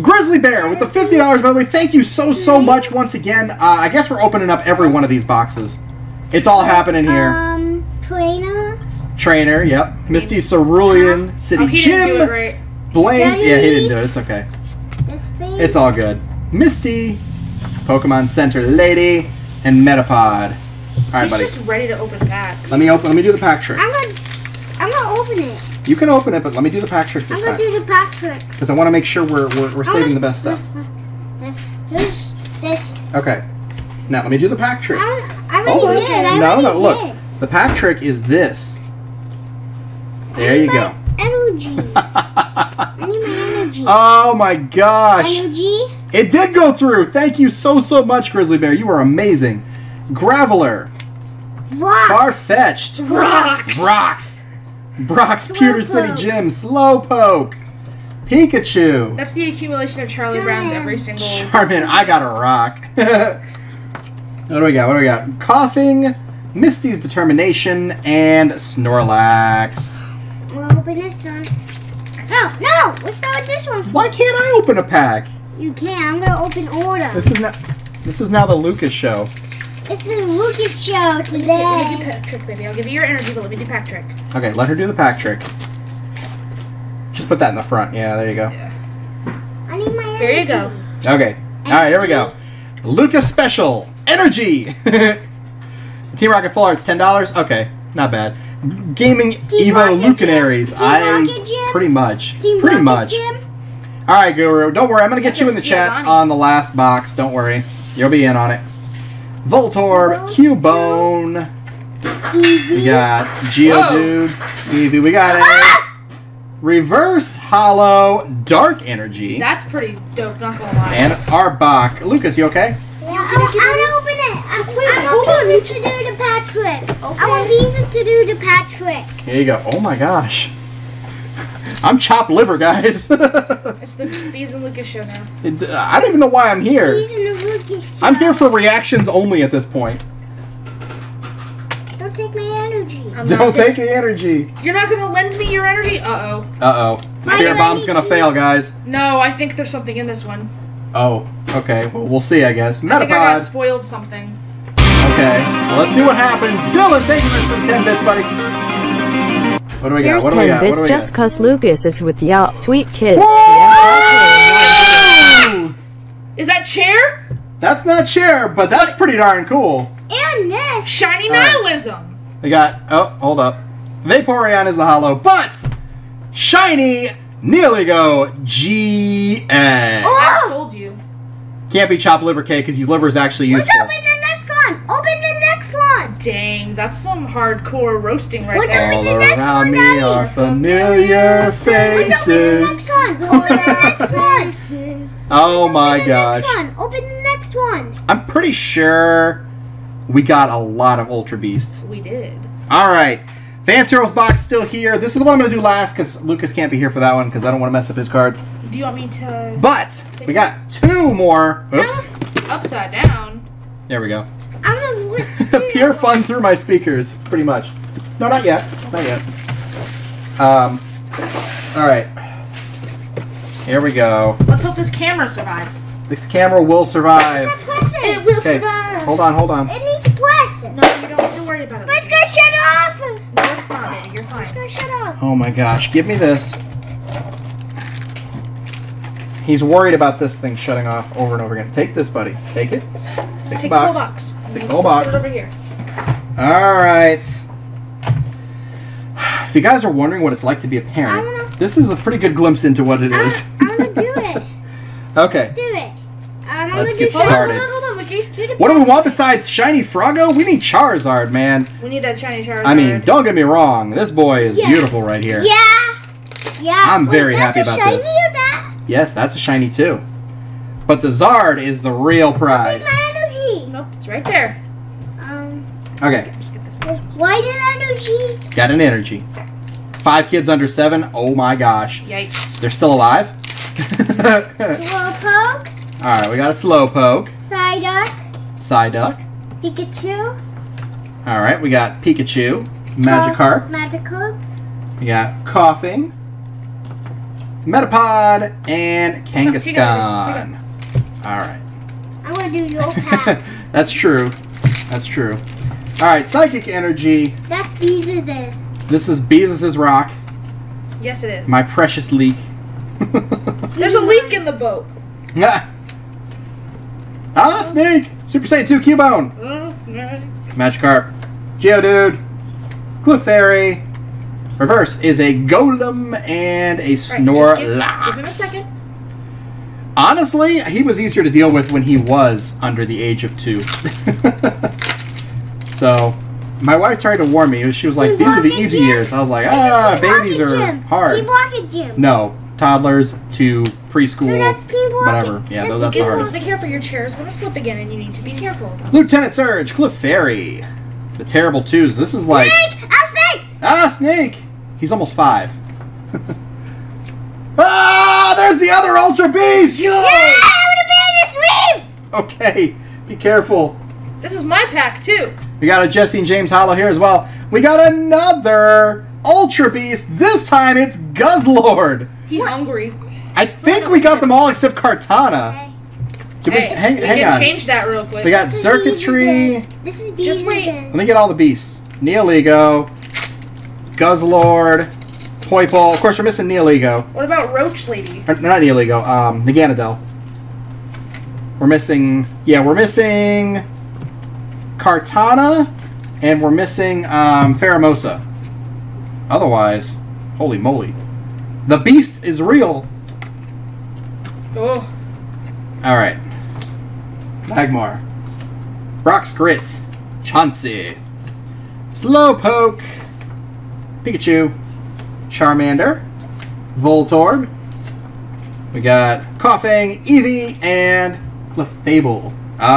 Grizzly Bear with the $50, by the way. Thank you so, so much once again. Uh, I guess we're opening up every one of these boxes. It's all happening here. Um, trainer. Trainer, yep. Misty Cerulean, City Oh, he didn't do it Gym, right. Blaine's. Yeah, he didn't do it. It's okay. This. It's all good. Misty, Pokemon Center Lady, and Metapod. All right, He's buddy. just ready to open packs. Let me open. Let me do the pack trick. I'm gonna. I'm gonna open it. You can open it, but let me do the pack trick I'm this gonna time do the pack trick. because I want to make sure we're we're, we're saving the best stuff. This. This. Okay. Now let me do the pack trick. I, I already Hold did. I No, no, look. did. The pack trick is this. There you go. Energy. Oh my gosh. energy. It did go through. Thank you so, so much, Grizzly Bear. You are amazing. Graveler. Rock. Farfetch'd. Rocks. Brox. Brock's Pewter City Gym. Slowpoke. Pikachu. That's the accumulation of Charlie Brown's every single. Charmin, I got a rock. what do we got? What do we got? Koffing, Misty's Determination, and Snorlax. We'll open this one. No, no. Let's start with this one. Why can't I open a pack? You can. I'm gonna open order. This is now. This is now the Lucas show. It's the Lucas show Let me see, let me do today. pack trick, baby. I'll give you your energy, but let me do pack trick. Okay, let her do the pack trick. Just put that in the front. Yeah, there you go. I need my energy. There you go. Okay. All right, here we go. Lucas Special Energy. Team Rocket Full Arts ten dollars. Okay, not bad. Gaming Evo Rocket Gym? Luminaries. Team I pretty much, pretty much. All right, Guru. Don't worry. I'm gonna get you in the chat on the last box. Don't worry. You'll be in on it. Voltorb, Cubone. We got Geodude, Eevee. We got a Reverse Holo Dark Energy That's pretty dope, not gonna lie. and Arbok. Lucas, you okay? Yeah, I, I want to open it. I, Just wait, I hold want on. To do the pat trick. I want Lisa to do the pat trick. Here you go. Oh my gosh. I'm chopped liver, guys. It's the Bees and Lucas show now. It- I don't even know why I'm here. He's in Lucas show. I'm here for reactions only at this point. Don't take my energy. I'm Don't not take the energy. You're not gonna lend me your energy? Uh oh. Uh oh. The spirit bomb's gonna fail, guys. No, I think there's something in this one. Oh, okay. Well, we'll see, I guess. I think I got spoiled something. Okay. Well, let's see what happens. Dylan, thank you much for the 10 bits, buddy. What do we got? Here's What do we 10 got? What do bits we just got? cause Lucas is with y'all sweet kid. Whoa! Is that chair? That's not chair, but that's pretty darn cool. And this. Shiny All right. nihilism. We got. Oh, hold up. Vaporeon is the holo, but shiny Nihilego GX. I told you. Can't be chopped liver cake because your liver is actually Let's useful. open the next one. Open the next one. Dang, that's some hardcore roasting right What's there. up All with the next around one, me Daddy? are familiar Let's open the faces. Open the next one. Oh my gosh. next one. Open the next one. I'm pretty sure we got a lot of Ultra Beasts. We did. All right. Fans Heroes box still here. This is the one I'm going to do last because Lucas can't be here for that one because I don't want to mess up his cards. Do you want me to But we got two more. Oops. upside down? There we go. I'm gonna. Pure fun through my speakers, pretty much. No, not yet. Not yet. Um. All right. Here we go. Let's hope this camera survives. This camera will survive. Press It it. will Okay. survive. Hold on. Hold on. It needs to press. No, you don't have to worry about it. But it's gonna shut off. No, it's not. Eddie. You're fine. It's gonna shut off. Oh my gosh. Give me this. He's worried about this thing shutting off over and over again. Take this, buddy. Take it. Take, Take the the box. Box. Take the whole box. over here. All right. If you guys are wondering what it's like to be a don't parent, this is a pretty good glimpse into what it is. I'm, is. I'm gonna do it. Okay. Let's do it. Um, I'm Let's gonna get do Hold on, started. hold on, hold on, Vicky. Do the What do we want besides Shiny Froggo? We need Charizard, man. We need that shiny Charizard. I mean, don't get me wrong. This boy is Yeah. beautiful right here. Yeah. Yeah. I'm Wait, very that's happy a about shiny this. Or that? Yes, that's a shiny too. But the Zard is the real prize. My energy. Nope, it's right there. Um. Okay, Just get this. Why did energy? got an energy. Five kids under seven. Oh my gosh. Yikes. They're still alive? Slowpoke. Alright, we got a slow Slowpoke. Psyduck. Psyduck. Pikachu. Alright, we got Pikachu. Magikarp. Magikarp. We got Koffing. Metapod. And Kangaskhan. Alright. I'm gonna do your pack. That's true. That's true. Alright, Psychic Energy. That's Jesus. This is Beezus' Rock. Yes, it is. My precious leak. There's a leak in the boat. ah, ah, Snake! Super Saiyan 2 Cubone. Oh, snake. Magikarp. Geodude. Clefairy. Reverse is a Golem and a Right, just Snorlax. give, give him a second. Honestly, he was easier to deal with when he was under the age of two. so, my wife tried to warn me. She was like, "These are the easy Rocket years." I was like, "Ah, babies are gym. Team hard." Rocket Gym. No, toddlers to preschool, No, that's Team whatever. Yeah, those, that's the Just hardest. be careful. Your chair is going to slip again, and you need to be careful. Lieutenant Surge, Clefairy, the terrible twos. This is like Snake! A snake! ah, Snake. He's almost five. ah, there's the other Ultra Beast. Yeah! I would have been in the! Okay, be careful. This is my pack, too. We got a Jessie and James Holo here as well. We got another Ultra Beast. This time it's Guzzlord. He hungry. I think we got them all except Kartana. Okay. Did we, hang we hang can on. change that real quick. We got This Circuitry. Jesus. This is Just wait. Let me get all the beasts. Nihilego, Guzzlord, Poipole. Of course, we're missing Nihilego. What about Roach Lady? Or, not Nihilego, um, Naganadel. We're missing, yeah, we're missing Kartana, and we're missing um, Pheromosa. Otherwise, holy moly. The beast is real. Oh, Alright. Magmar. Brock's Grit. Chansey. Slowpoke. Pikachu. Charmander. Voltorb. We got Koffing, Eevee, and Clefable.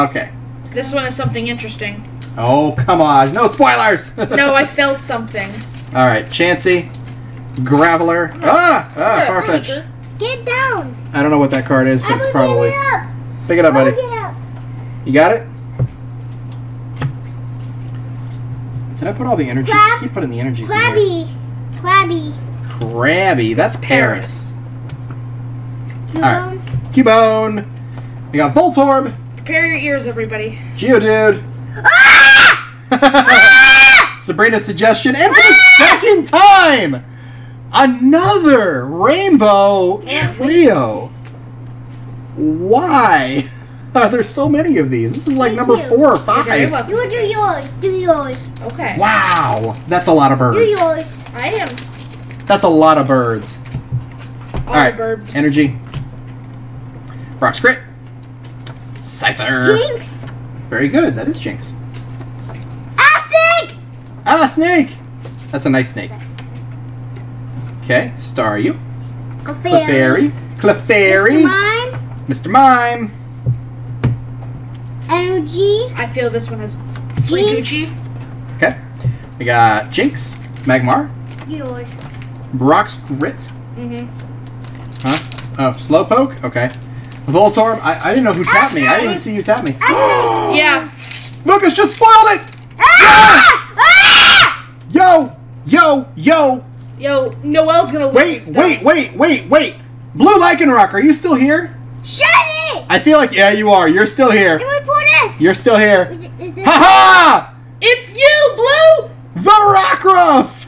Okay. this one is something interesting. Oh, come on. No spoilers! No, I felt something. Alright, Chansey. Graveler. Ah! Ah, Farfetch. Get down. I don't know what that card is, but I'm it's probably. it up. Pick it up, buddy. gonna get up. You got it? Did I put all the energy? Crab. Keep putting the energies in here. Crabby. Crabby. Crabby. That's Paras. You Alright. know? Cubone. We got Voltorb. Prepare your ears, everybody. Geodude. Ah! Sabrina's suggestion. And for the second time! Another rainbow trio. Why are there so many of these? This is like number you. four or five. You do yours. Do yours. Okay. Wow, that's a lot of birds. Do yours. I am. That's a lot of birds. All All right, the burbs. energy. Rock crit. Scyther. Jynx. Very good. That is Jynx. Astig. Ah, snake. That's a nice snake. Okay, Staryu. Clefairy. Clefairy. Clefairy. Mr. Mime. Mr. Mime. Energy. I feel this one has free Jynx. Gucci. Okay. We got Jynx. Magmar. Yours. Brock's Grit. Mm-hmm. Huh? Oh, Slowpoke? Okay. Voltorb. I, I didn't know who tapped me. I didn't even see you tap me. Yeah. Lucas just spoiled it! Ah! Ah! Yo! Yo! Yo! Yo, Noel's gonna lose Wait, wait, wait, wait, wait! Blue Lycanroc, are you still here? Shiny. I feel like, yeah, you are. You're still here. Can we pour this? You're still here. Is it? Ha ha! It's you, Blue! The Rockruff!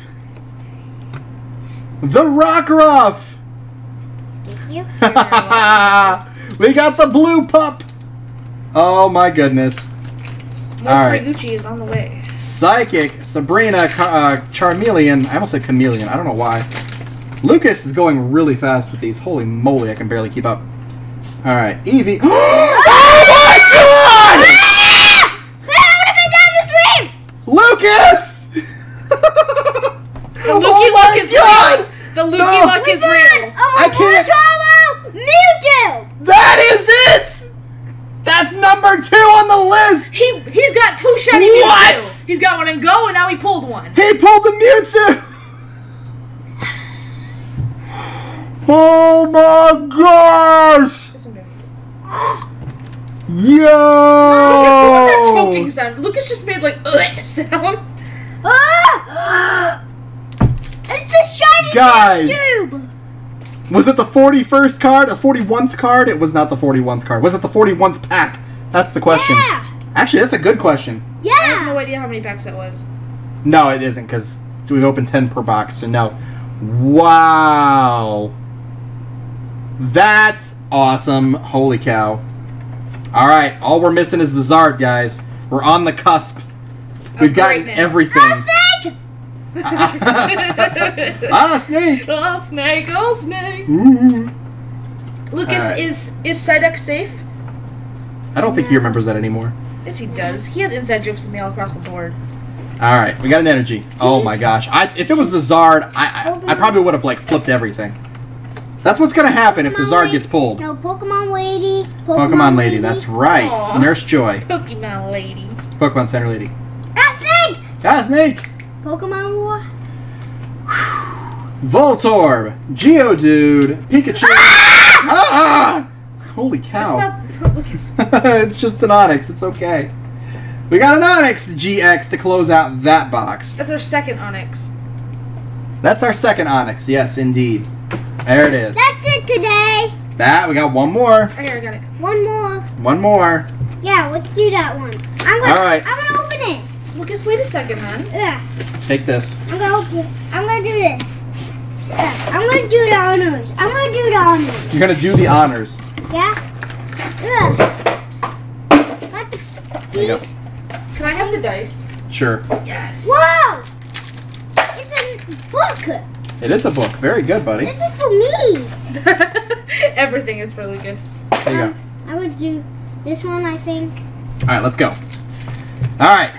The Rockruff! Thank you. we got the blue pup! Oh my goodness. More All free right. Gucci is on the way. Psychic, Sabrina, Ca- uh, Charmeleon. I almost said Chameleon. I don't know why. Lucas is going really fast with these. Holy moly, I can barely keep up. Alright, Eevee. oh my I would have been god! Ah! down the stream. Lucas! The Lukey oh Luck is god! real. The Lukey No. Luck is Good. real. Oh I can't- God, Mewtwo. That is it! That's number two on the list! He he's got two shiny What? Mewtwo. He's got one in Go, and now he pulled one. He pulled the Mewtwo! Oh my gosh! This one- Yo! Lucas, what was that choking sound? Lucas just made like ugh sound. Ah! It's the shiny Guys. tube. Was it the 41st card? The 41th card? It was not the 41th card. Was it the 41th pack? That's the question. Yeah. Actually, that's a good question. Yeah. I have no idea how many packs that was. No, it isn't, because we opened 10 per box, so no. Wow. That's awesome. Holy cow. Alright, all we're missing is the Zard, guys. We're on the cusp. We've gotten greatness. everything. Astig. ah, snake! oh snake! Oh snake! Ooh. Lucas Alright. is is Psyduck safe? I don't think he remembers that anymore. Yes, he does. He has inside jokes with me all across the board. All right, we got an energy. Oh my gosh! I, if it was the Zard, I, I, I probably would have like flipped everything. That's what's gonna happen if the Zard gets pulled. No, Pokemon lady. Pokemon Lady, that's right. Aw. Nurse Joy, Pokemon lady. Pokemon Center Lady. Astig. Ah, Snake, Pokemon War. Voltorb, Geodude, Pikachu. Ah! Holy It's cow! not Lucas. it's just an Onix. It's okay. We got an Onix GX to close out that box. That's our second Onix. That's our second Onix. Yes, indeed. There it is. That's it today. That we got one more. Okay, here I got it. One more. One more. Yeah, let's do that one. I'm gonna. All right. I'm gonna open it. Lucas, wait a second, hon. Yeah. Take this. I'm gonna open. I'm gonna do this. Yeah. I'm gonna do the honors. I'm gonna do the honors. You're gonna do the honors. Yeah. Yeah. There you go. Can I have the dice? Sure. Yes. Whoa! It's a book. It is a book. Very good, buddy. This is for me. Everything is for Lucas. There you go. I would do this one. I think. All right, let's go. All right.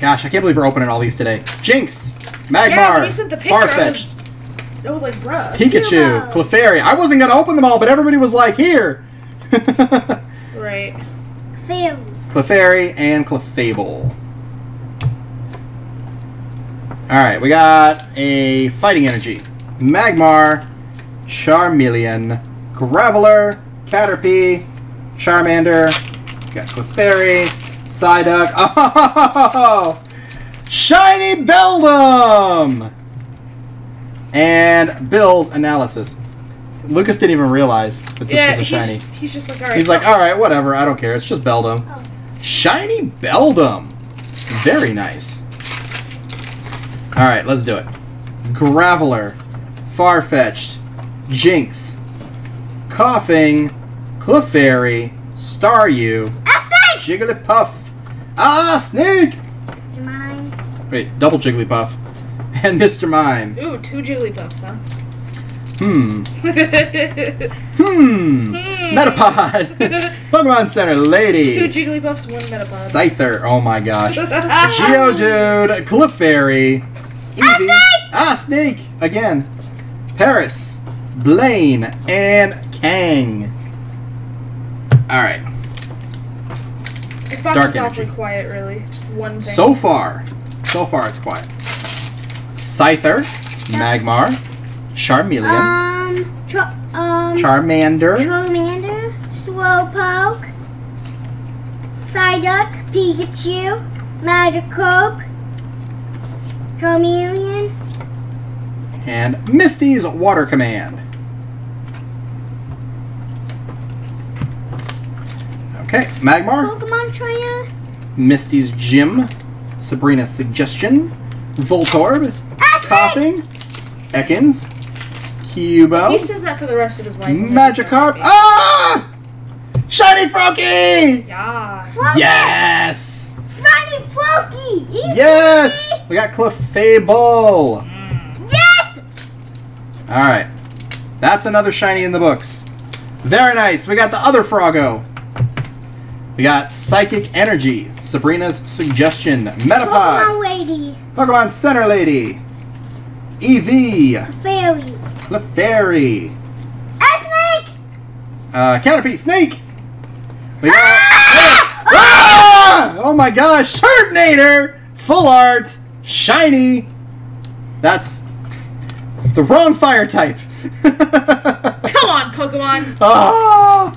Gosh, I can't believe we're opening all these today. Jynx, Magmar, you sent I Farfetch'd, I was like, bruh. Pikachu, Cubone. Clefairy. I wasn't gonna open them all, but everybody was like, "Here." Right. Fairy. Clefairy and Clefable. All right, we got a Fighting Energy, Magmar, Charmeleon, Graveler, Caterpie, Charmander, got Clefairy, Psyduck. Oh, Shiny Beldum! And Bill's Analysis. Lucas didn't even realize that this yeah, was a he's, shiny. he's just like, alright. He's like, all right, whatever. I don't care. It's just Beldum. Oh. Shiny Beldum. Very nice. All right, let's do it. Graveler, Farfetch'd, Jynx, Koffing, Clefairy, Staryu, Jigglypuff, Ah, Snake! Mr. Mime. Wait, double Jigglypuff, and Mr. Mime. Ooh, two Jigglypuffs, huh? Hmm. Hmm. Metapod. Pokemon Center Lady. two Jigglypuffs, one Metapod. Scyther. Oh my gosh. Geodude. Clefairy. Eevee. Ah, Snake. Again. Paras. Blaine. And Kang. Alright. This box Dark is awfully energy. quiet, really. Just one thing. So far. So far it's quiet. Scyther. Magmar. Charmeleon. Um, um, Charmander. Charmander, Slowpoke, Psyduck, Pikachu, Magikarp, Charmeleon, and Misty's Water Command. Okay, Magmar, Pokemon Trainer, Misty's Gym, Sabrina's Suggestion, Voltorb, Aspen, Koffing, Ekans, Cubo, He says that for the rest of his life. and then Magikarp. Ah! Shiny Froakie! Yeah. Froakie, Yes! Funny Froakie, Eevee, Yes! We got Clefable. yes, Alright. That's another shiny in the books. Very nice. We got the other Froggo. We got Psychic Energy, Sabrina's Suggestion, Metapod, Pokemon Lady, Pokemon Center Lady, Eevee, Fairy, Clefairy, Snake, uh, Caterpie, Snake. We got. Ah! Oh my gosh! Turtonator! Full art! Shiny! That's the wrong fire type. Come on, Pokemon. oh!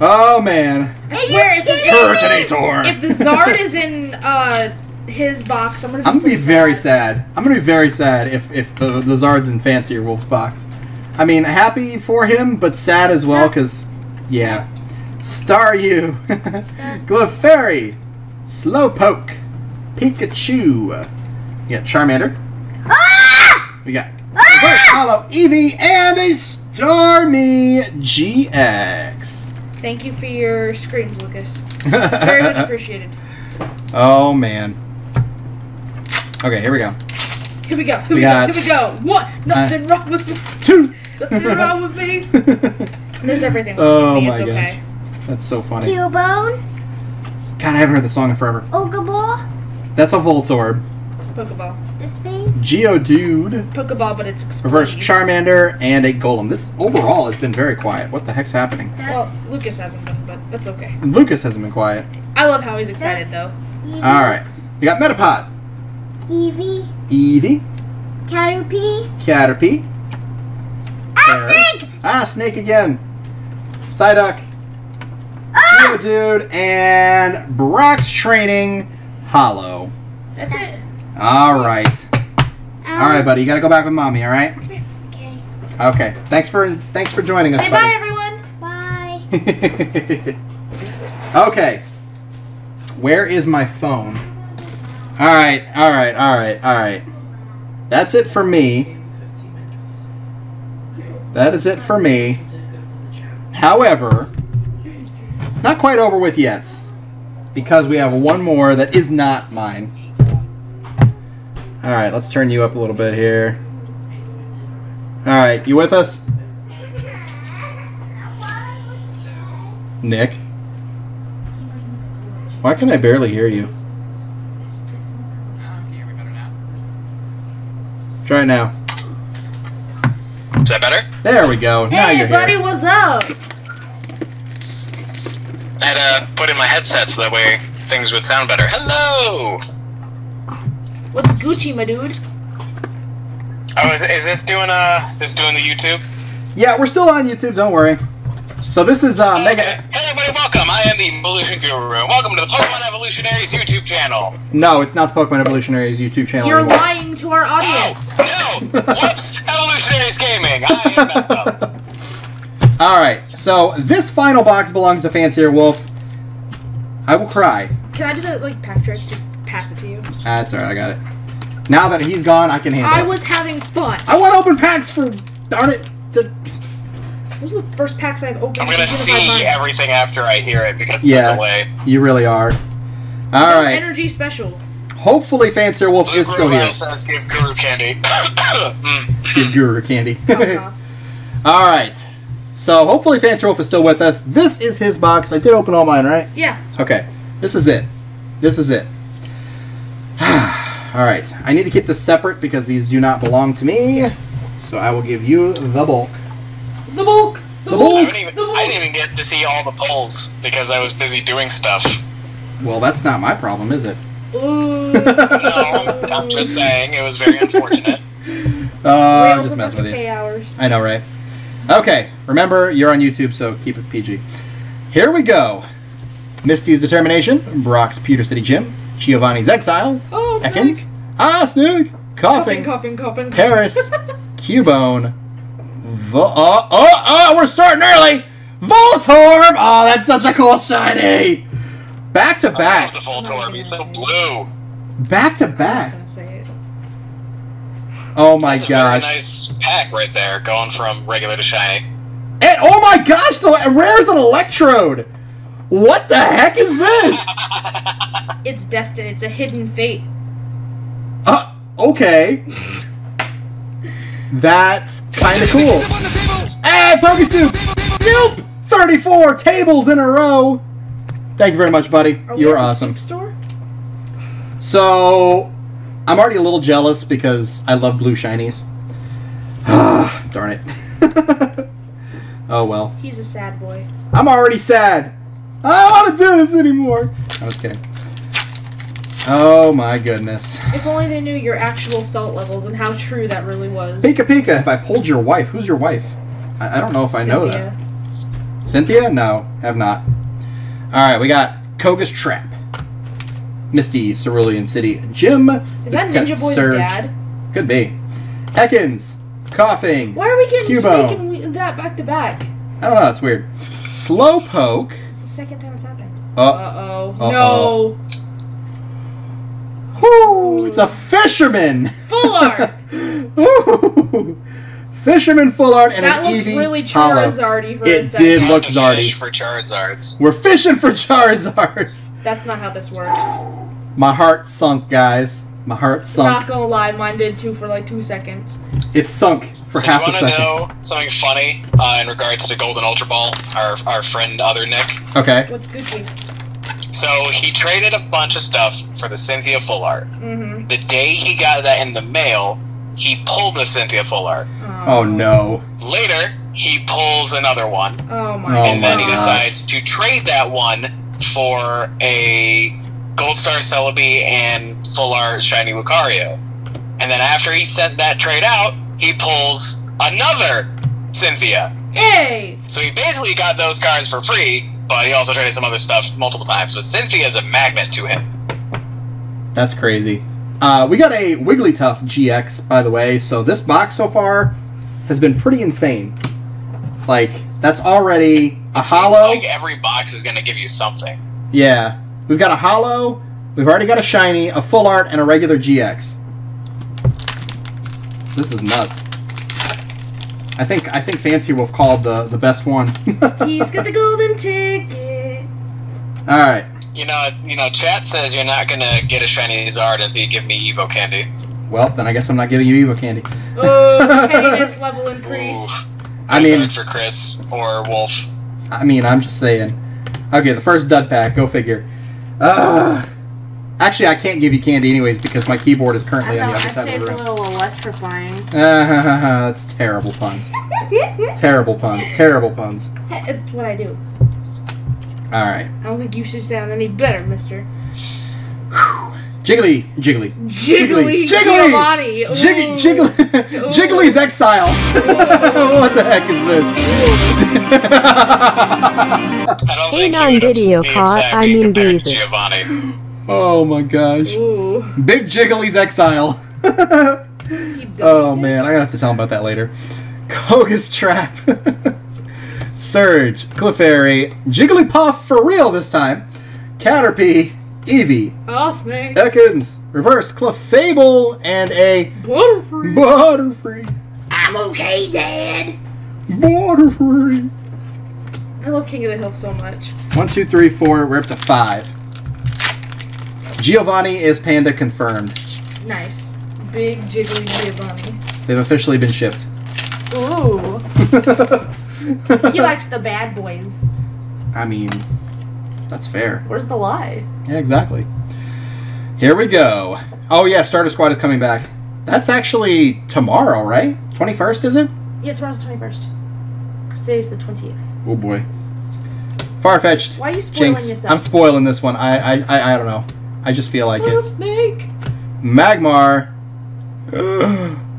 Oh man. I swear, if the, Turtonator! if the Zard is in uh his box, I'm gonna be, I'm gonna so be very sad. I'm gonna be very sad if, if the, the Zard's in Fancier Wolf's box. I mean, happy for him, but sad as well, because, yeah. Staryu, Clefairy, Slowpoke, Pikachu. We got Charmander. Ah! We got ah! Reverse Holo Eevee and a Stormy GX. Thank you for your screams, Lucas. Very much appreciated. oh man. Okay, here we go. Here we go. Here We we, got- go. Here we go. What? Nothing uh, wrong with me. Two. Nothing wrong with me. There's everything wrong Oh with me. my It's gosh. That's so funny. Cubone, God, I haven't heard the song in forever. Ogre That's a Voltorb. Pokeball. this thing, Geodude, Pokeball, but it's exploding. Reverse Charmander, and a Golem. This overall has been very quiet. What the heck's happening? Well, Lucas hasn't been, but that's okay. Lucas hasn't been quiet. I love how he's excited though. Eevee, Alright. You got Metapod, Eevee, Eevee, Caterpie, Caterpie, Ah, Paras, ah, Snake again, Psyduck, Geodude, and Brock's Training Holo. That's it. Alright. Um, alright, buddy, you gotta go back with mommy, alright? Okay, Okay. Thanks for thanks for joining us, Say bye, everyone. bye. okay. Where is my phone? Alright, alright, alright, alright. That's it for me. That is it for me. However, it's not quite over with yet. Because we have one more that is not mine. Alright, let's turn you up a little bit here. Alright, you with us? Nick? Why can I barely hear you? Try it now. Is that better? There we go. now Hey, you're buddy, here. what's up? I had to put in my headset so that way things would sound better. Hello! What's Gucci, my dude? Oh, is, is this doing uh is this doing the YouTube? Yeah, we're still on YouTube. Don't worry. So this is uh, Mega. Hey everybody, welcome! I am the Evolution Guru. Welcome to the Pokemon Evolutionaries YouTube channel. No, it's not the Pokemon Evolutionaries YouTube channel. You're anymore. lying to our Oh, audience. no! Whoops! Evolutionaries Gaming! I messed up. All right. So this final box belongs to Fancier Wolf. I will cry. Can I do the like pack trick? Just pass it to you. That's alright. I got it. Now that he's gone, I can handle I it. I was having fun. I want open packs for darn it. The- Those are the first packs I've opened I'm gonna see everything after I hear it because Yeah. the delay. you really are. All No right. Energy special. Hopefully, Fancier Wolf Blue is still Guru here. says give Guru candy. Mm. Give Guru candy. Cough, cough. All right. So hopefully, Fancier Wolf is still with us. This is his box. I did open all mine, right? Yeah. Okay. This is it. This is it. all right. I need to keep this separate because these do not belong to me. So I will give you the bulk. The bulk. The I, bulk. didn't even, I didn't even get to see all the polls because I was busy doing stuff. Well, that's not my problem, is it? Ooh. No, I'm just saying it was very unfortunate. Uh, I'm just messing with you. Hours. I know, right? Okay, remember, you're on YouTube, so keep it PG. Here we go. Misty's Determination, Brock's Pewter City Gym, Giovanni's Exile, Oh, snake. Ekans, Ah, Snoog, Koffing, Koffing, coughing, coughing. Paras, Cubone, Vo- oh, oh, oh, we're starting early! Voltorb! Oh, that's such a cool shiny! Back to I back, love the Voltorb. He's so blue. back to I'm not back. Gonna say it. Oh my That's a gosh. very nice pack right there, going from regular to shiny. And oh my gosh, the rare's an electrode! What the heck is this? It's destined. It's a hidden fate. Uh, okay. That's kind of cool. Hey, Poke Soup! Soup. 34 tables in a row! Thank you very much, buddy. Are You're at awesome. Soup store? So, I'm already a little jealous because I love blue shinies. Darn it. oh well. He's a sad boy. I'm already sad. I don't want to do this anymore. I was kidding. Oh my goodness. If only they knew your actual salt levels and how true that really was. Pika Pika, if I pulled your wife, who's your wife? I, I don't know if I know that. Cynthia. Cynthia? No, have not. Alright, we got Koga's Trap. Misty, Cerulean City. Jim. Is that the Ninja Boy's Surge. dad? Could be. Ekans. Koffing. Why are we getting Cubo. Snake and we, that back to back? I don't know, it's weird. Slowpoke. It's the second time it's happened. Oh, Uh oh. Uh-oh. No. whoo, it's a fisherman. Full art. Woo! Fisherman full art and that an looked Eevee really holo. Charizardy for a It second. did look to Zardy. fish for Charizards. We're fishing for Charizards. That's not how this works. My heart sunk, guys. My heart sunk. Not sunk. gonna lie, mine did too for like two seconds. It sunk for So half you a want to second. know something funny uh, in regards to Golden Ultra Ball? Our our friend other Nick. Okay. What's Gucci? So he traded a bunch of stuff for the Cynthia Full Art. Mm-hmm. The day he got that in the mail, he pulled a Cynthia Full Art. Oh no. Later, he pulls another one, Oh my Oh and then he my decides to trade that one for a Gold Star Celebi and Full Art Shiny Lucario. And then after he sent that trade out, he pulls another Cynthia. Hey! So he basically got those cards for free, but he also traded some other stuff multiple times. But Cynthia is a magnet to him. That's crazy. Uh, we got a Wigglytuff GX, by the way, so this box so far has been pretty insane. Like, that's already a It seems holo. Like every box is going to give you something. Yeah. We've got a holo, we've already got a shiny, a full art, and a regular GX. This is nuts. I think I think Fancy Wolf called the, the best one. He's got the golden ticket. Alright. You know, you know. Chat says you're not going to get a shiny Zard until you give me Evo candy. Well, then I guess I'm not giving you Evo candy. Oh, pettiness level increased. Ooh. I No mean for Chris or Wolf. I mean I'm just saying. Okay, the first dud pack, go figure. Uh, actually I can't give you candy anyways because my keyboard is currently know, on the I'd other side say it's a little electrifying. Uh, that's terrible puns. terrible puns. Terrible puns. It's what I do. Alright. I don't think you should sound any better, mister. Jiggly, jiggly. Jiggly, Jiggly! Giovanni. Ooh. Jiggy, jiggly, Jiggly's exile. what the heck is this? I don't Hey, think non he would video caught, I mean Jesus. Giovanni. oh my gosh. Ooh. Big Jiggly's exile. Oh man, I gotta have to tell him about that later. Koga's Trap. Surge, Clefairy, Jigglypuff for real this time. Caterpie, Eevee, Oh, snake. Ekans, reverse Clefable, and a Butterfree. Butterfree. I'm okay, Dad. Butterfree. I love King of the Hill so much. One, two, three, four. We're up to five. Giovanni is Panda confirmed. Nice. Big jiggly Giovanni. They've officially been shipped. Ooh. he likes the bad boys. I mean, that's fair. Where's the lie? Yeah, exactly. Here we go. Oh yeah, Starter Squad is coming back. That's actually tomorrow, right? Twenty first, is it? Yeah, tomorrow's the 21st. 'Cause Today's the 20th. Oh boy. Farfetch'd. Why are you spoiling Jynx. yourself? I'm spoiling this one. I, I I I don't know. I just feel like Little it. snake. Magmar.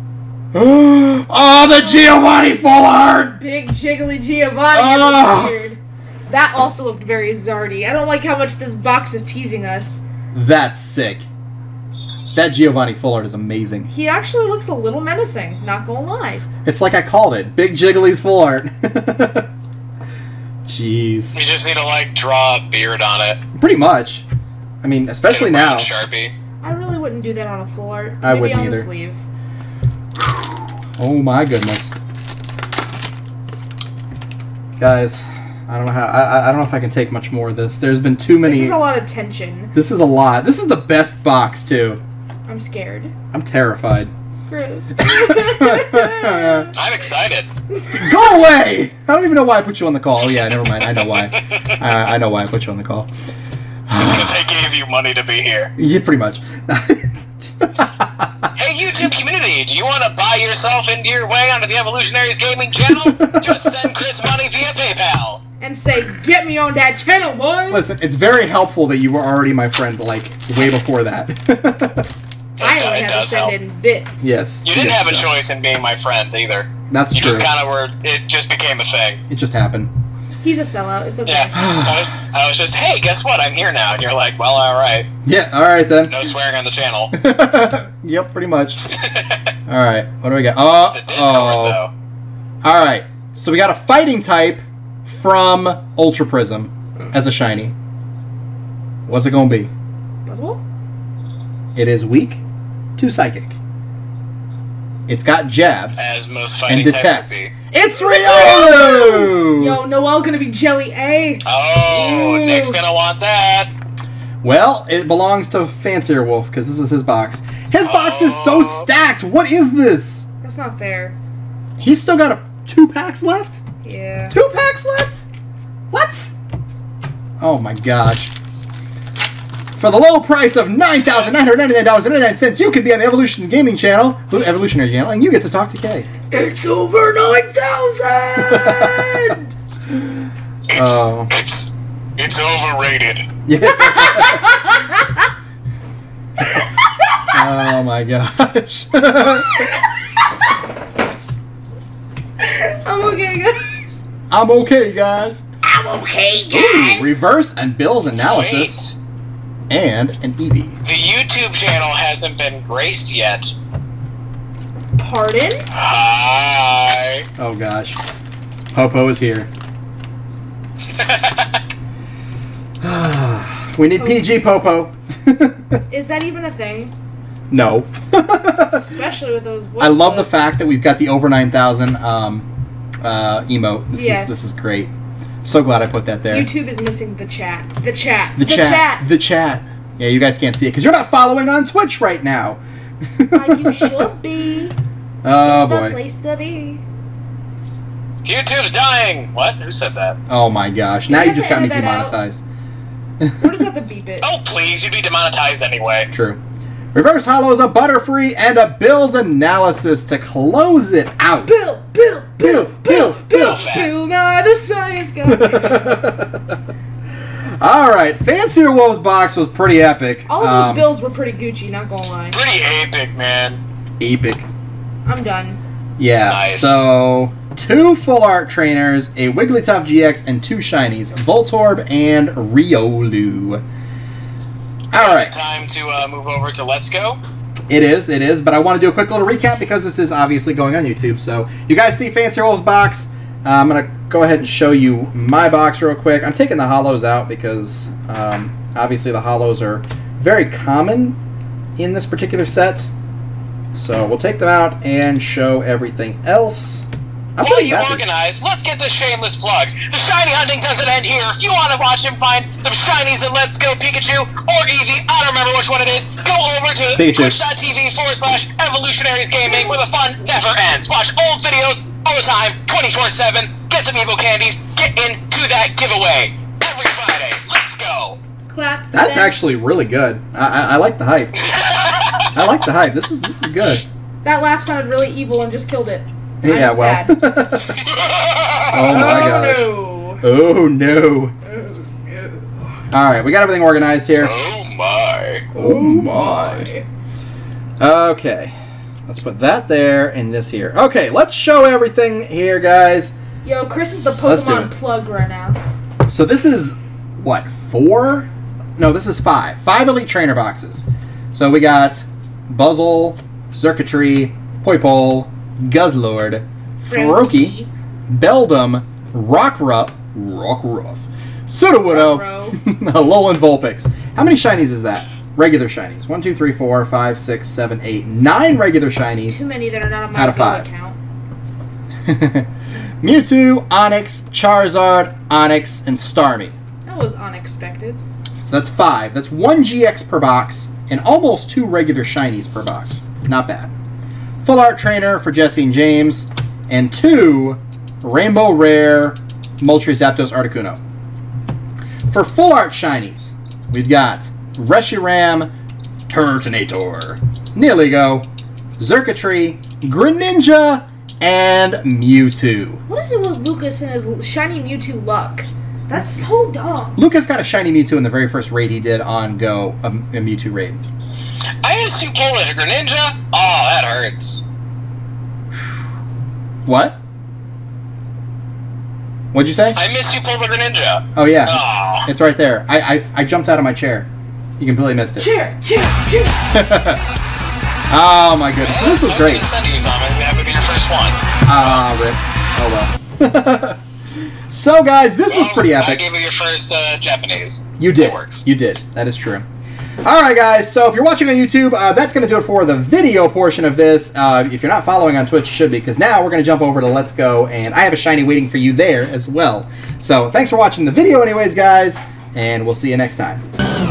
oh, the Giovanni full art. Big jiggly Giovanni ah. appeared. That also looked very Zardy. I don't like how much this box is teasing us. That's sick. That Giovanni full art is amazing. He actually looks a little menacing, not gonna lie. It's like I called it. Big Jiggly's full art. Jeez. You just need to like draw a beard on it. Pretty much. I mean, especially Get a brown now. Sharpie. I really wouldn't do that on a full art. I wouldn't on either. the sleeve. Oh my goodness. Guys, I don't know how. I, I- I don't know if I can take much more of this. There's been too many. This is a lot of tension. This is a lot. This is the best box too. I'm scared. I'm terrified. Gross. I'm excited. Go away! I don't even know why I put you on the call. Oh yeah, never mind. I know why. I, I know why I put you on the call. Because they gave you money to be here. Yeah, pretty much. Hey, YouTube community, do you want to buy yourself into your way onto the Evolutionaries Gaming channel? Just send Chris money via PayPal. and say, get me on that channel, boy! Listen, it's very helpful that you were already my friend, like way before that. I only it had to send help. in bits. yes. You didn't yes, have a choice in being my friend either. That's You true. just kind of were. It just became a thing. It just happened. He's a sellout. It's okay. Yeah. I was, I was just, hey, guess what? I'm here now. And you're like, well, all right. Yeah. All right then. No swearing on the channel. yep. Pretty much. All right. What do we got? Oh. The Discord, oh. though. All right. So we got a fighting type from Ultra Prism as a shiny. What's it gonna be? Buzzwole? It is weak to psychic. It's got jab As most and fighting detect. types would be. It's Riolu. Yo, Noel gonna be Jelly A. Oh, Ooh. Nick's gonna want that. Well, it belongs to Fancier Wolf because this is his box. His box is so Oh. stacked. What is this? That's not fair. He's still got a, two packs left. Yeah. Two packs left? What? Oh my gosh. For the low price of $9,999.99, you can be on the Evolution Gaming channel, the Evolutionary channel, and you get to talk to Kay. It's over 9,000! It's, Oh. it's, it's overrated. Yeah. oh my gosh. I'm okay, guys. I'm okay, guys. I'm okay, Ooh, guys. reverse and Bill's analysis Wait, and an Eevee. the YouTube channel hasn't been graced yet. Pardon? Hi. Oh gosh. Popo is here. we need PG Popo. Is that even a thing? no. Especially with those voice I love the fact that we've got the over 9,000 um, uh, emote. This Yes. is this is great. So glad I put that there. YouTube is missing the chat. The chat. the, chat, The chat. Yeah, you guys can't see it because you're not following on Twitch right now. Uh, you should be. Oh it's the place to be. YouTube's dying. What? Who said that? Oh my gosh. Now you just got me edit out? demonetized. We're just have to beep it. Oh, please, you'd be demonetized anyway. True. Reverse holos a Butterfree and a Bill's analysis to close it out. Bill, Bill, Bill, Bill, Bill. Fat. Bill Nye the Science Guy. All right, Fancier Wolf's box was pretty epic. All of those Um, bills were pretty Gucci, not gonna lie. Pretty epic, man. Epic. I'm done. Yeah. Nice. So two full art trainers, a Wigglytuff GX, and two shinies, Voltorb and Riolu. All it time to uh, move over to Let's Go. it is, it is. But I want to do a quick little recap because this is obviously going on YouTube. So you guys see Fancy Rolls box. Uh, I'm gonna go ahead and show you my box real quick. I'm taking the holos out because um, obviously the holos are very common in this particular set. So we'll take them out and show everything else. I'm While you happy. organize, let's get this shameless plug. The shiny hunting doesn't end here. If you want to watch him find some shinies and Let's Go Pikachu or Eevee, I don't remember which one it is, go over to Pikachu. twitch.tv forward slash evolutionaries gaming where the fun never ends. Watch old videos all the time, 24 7. Get some evil candies. Get into that giveaway. Every Friday. Let's go. Clap. That's then- actually really good. I, I, I like the hype. I like the hype. This is this is good. That laugh sounded really evil and just killed it. Yeah, I'm well. oh my oh, gosh. Oh, no. Oh no. All right, we got everything organized here. Oh my. Oh my. Okay. Let's put that there and this here. Okay, let's show everything here, guys. Yo, Chris is the Pokemon plug right now. So this is what four? No, this is five. Five elite trainer boxes. So we got Buzzwole, Xurkitree, Poipole, Guzzlord, Froakie, Beldum, Rockruff, Rockruff, uh, Sudowoodo, Alolan Vulpix. How many shinies is that? Regular shinies. One, two, three, four, five, six, seven, eight, nine regular shinies. Too many that are not on my Out of five. account. Mewtwo, Onix, Charizard, Onix, and Starmie. That was unexpected. So that's five. That's one GX per box and almost two regular shinies per box. Not bad. Full art trainer for Jessie and James, and two rainbow rare Moltres Zapdos Articuno. For full art shinies, we've got Reshiram, Turtonator, Nihilego, Xurkitree, Greninja, and Mewtwo. What is it with Lucas and his shiny Mewtwo luck? That's so dumb. Lucas got a shiny Mewtwo in the very first raid he did on Go, a, a Mewtwo raid. I used to pull a Greninja. Oh, that hurts. What? What'd you say? I missed you pull a Greninja. Oh yeah, Oh. it's right there. I, I I jumped out of my chair. You completely missed it. Cheer, cheer, cheer. Oh my goodness. So this was I great. gonna send you some. and That would be your first one. Ah, rip. Oh well. so guys, this was Well, pretty I epic. gave you your first uh, Japanese. You did. It works. You did. That is true. All right, guys. So if you're watching on YouTube, uh, that's going to do it for the video portion of this. Uh, if you're not following on Twitch, you should be, because now we're going to jump over to Let's Go, and I have a shiny waiting for you there as well. So thanks for watching the video, anyways, guys, and we'll see you next time.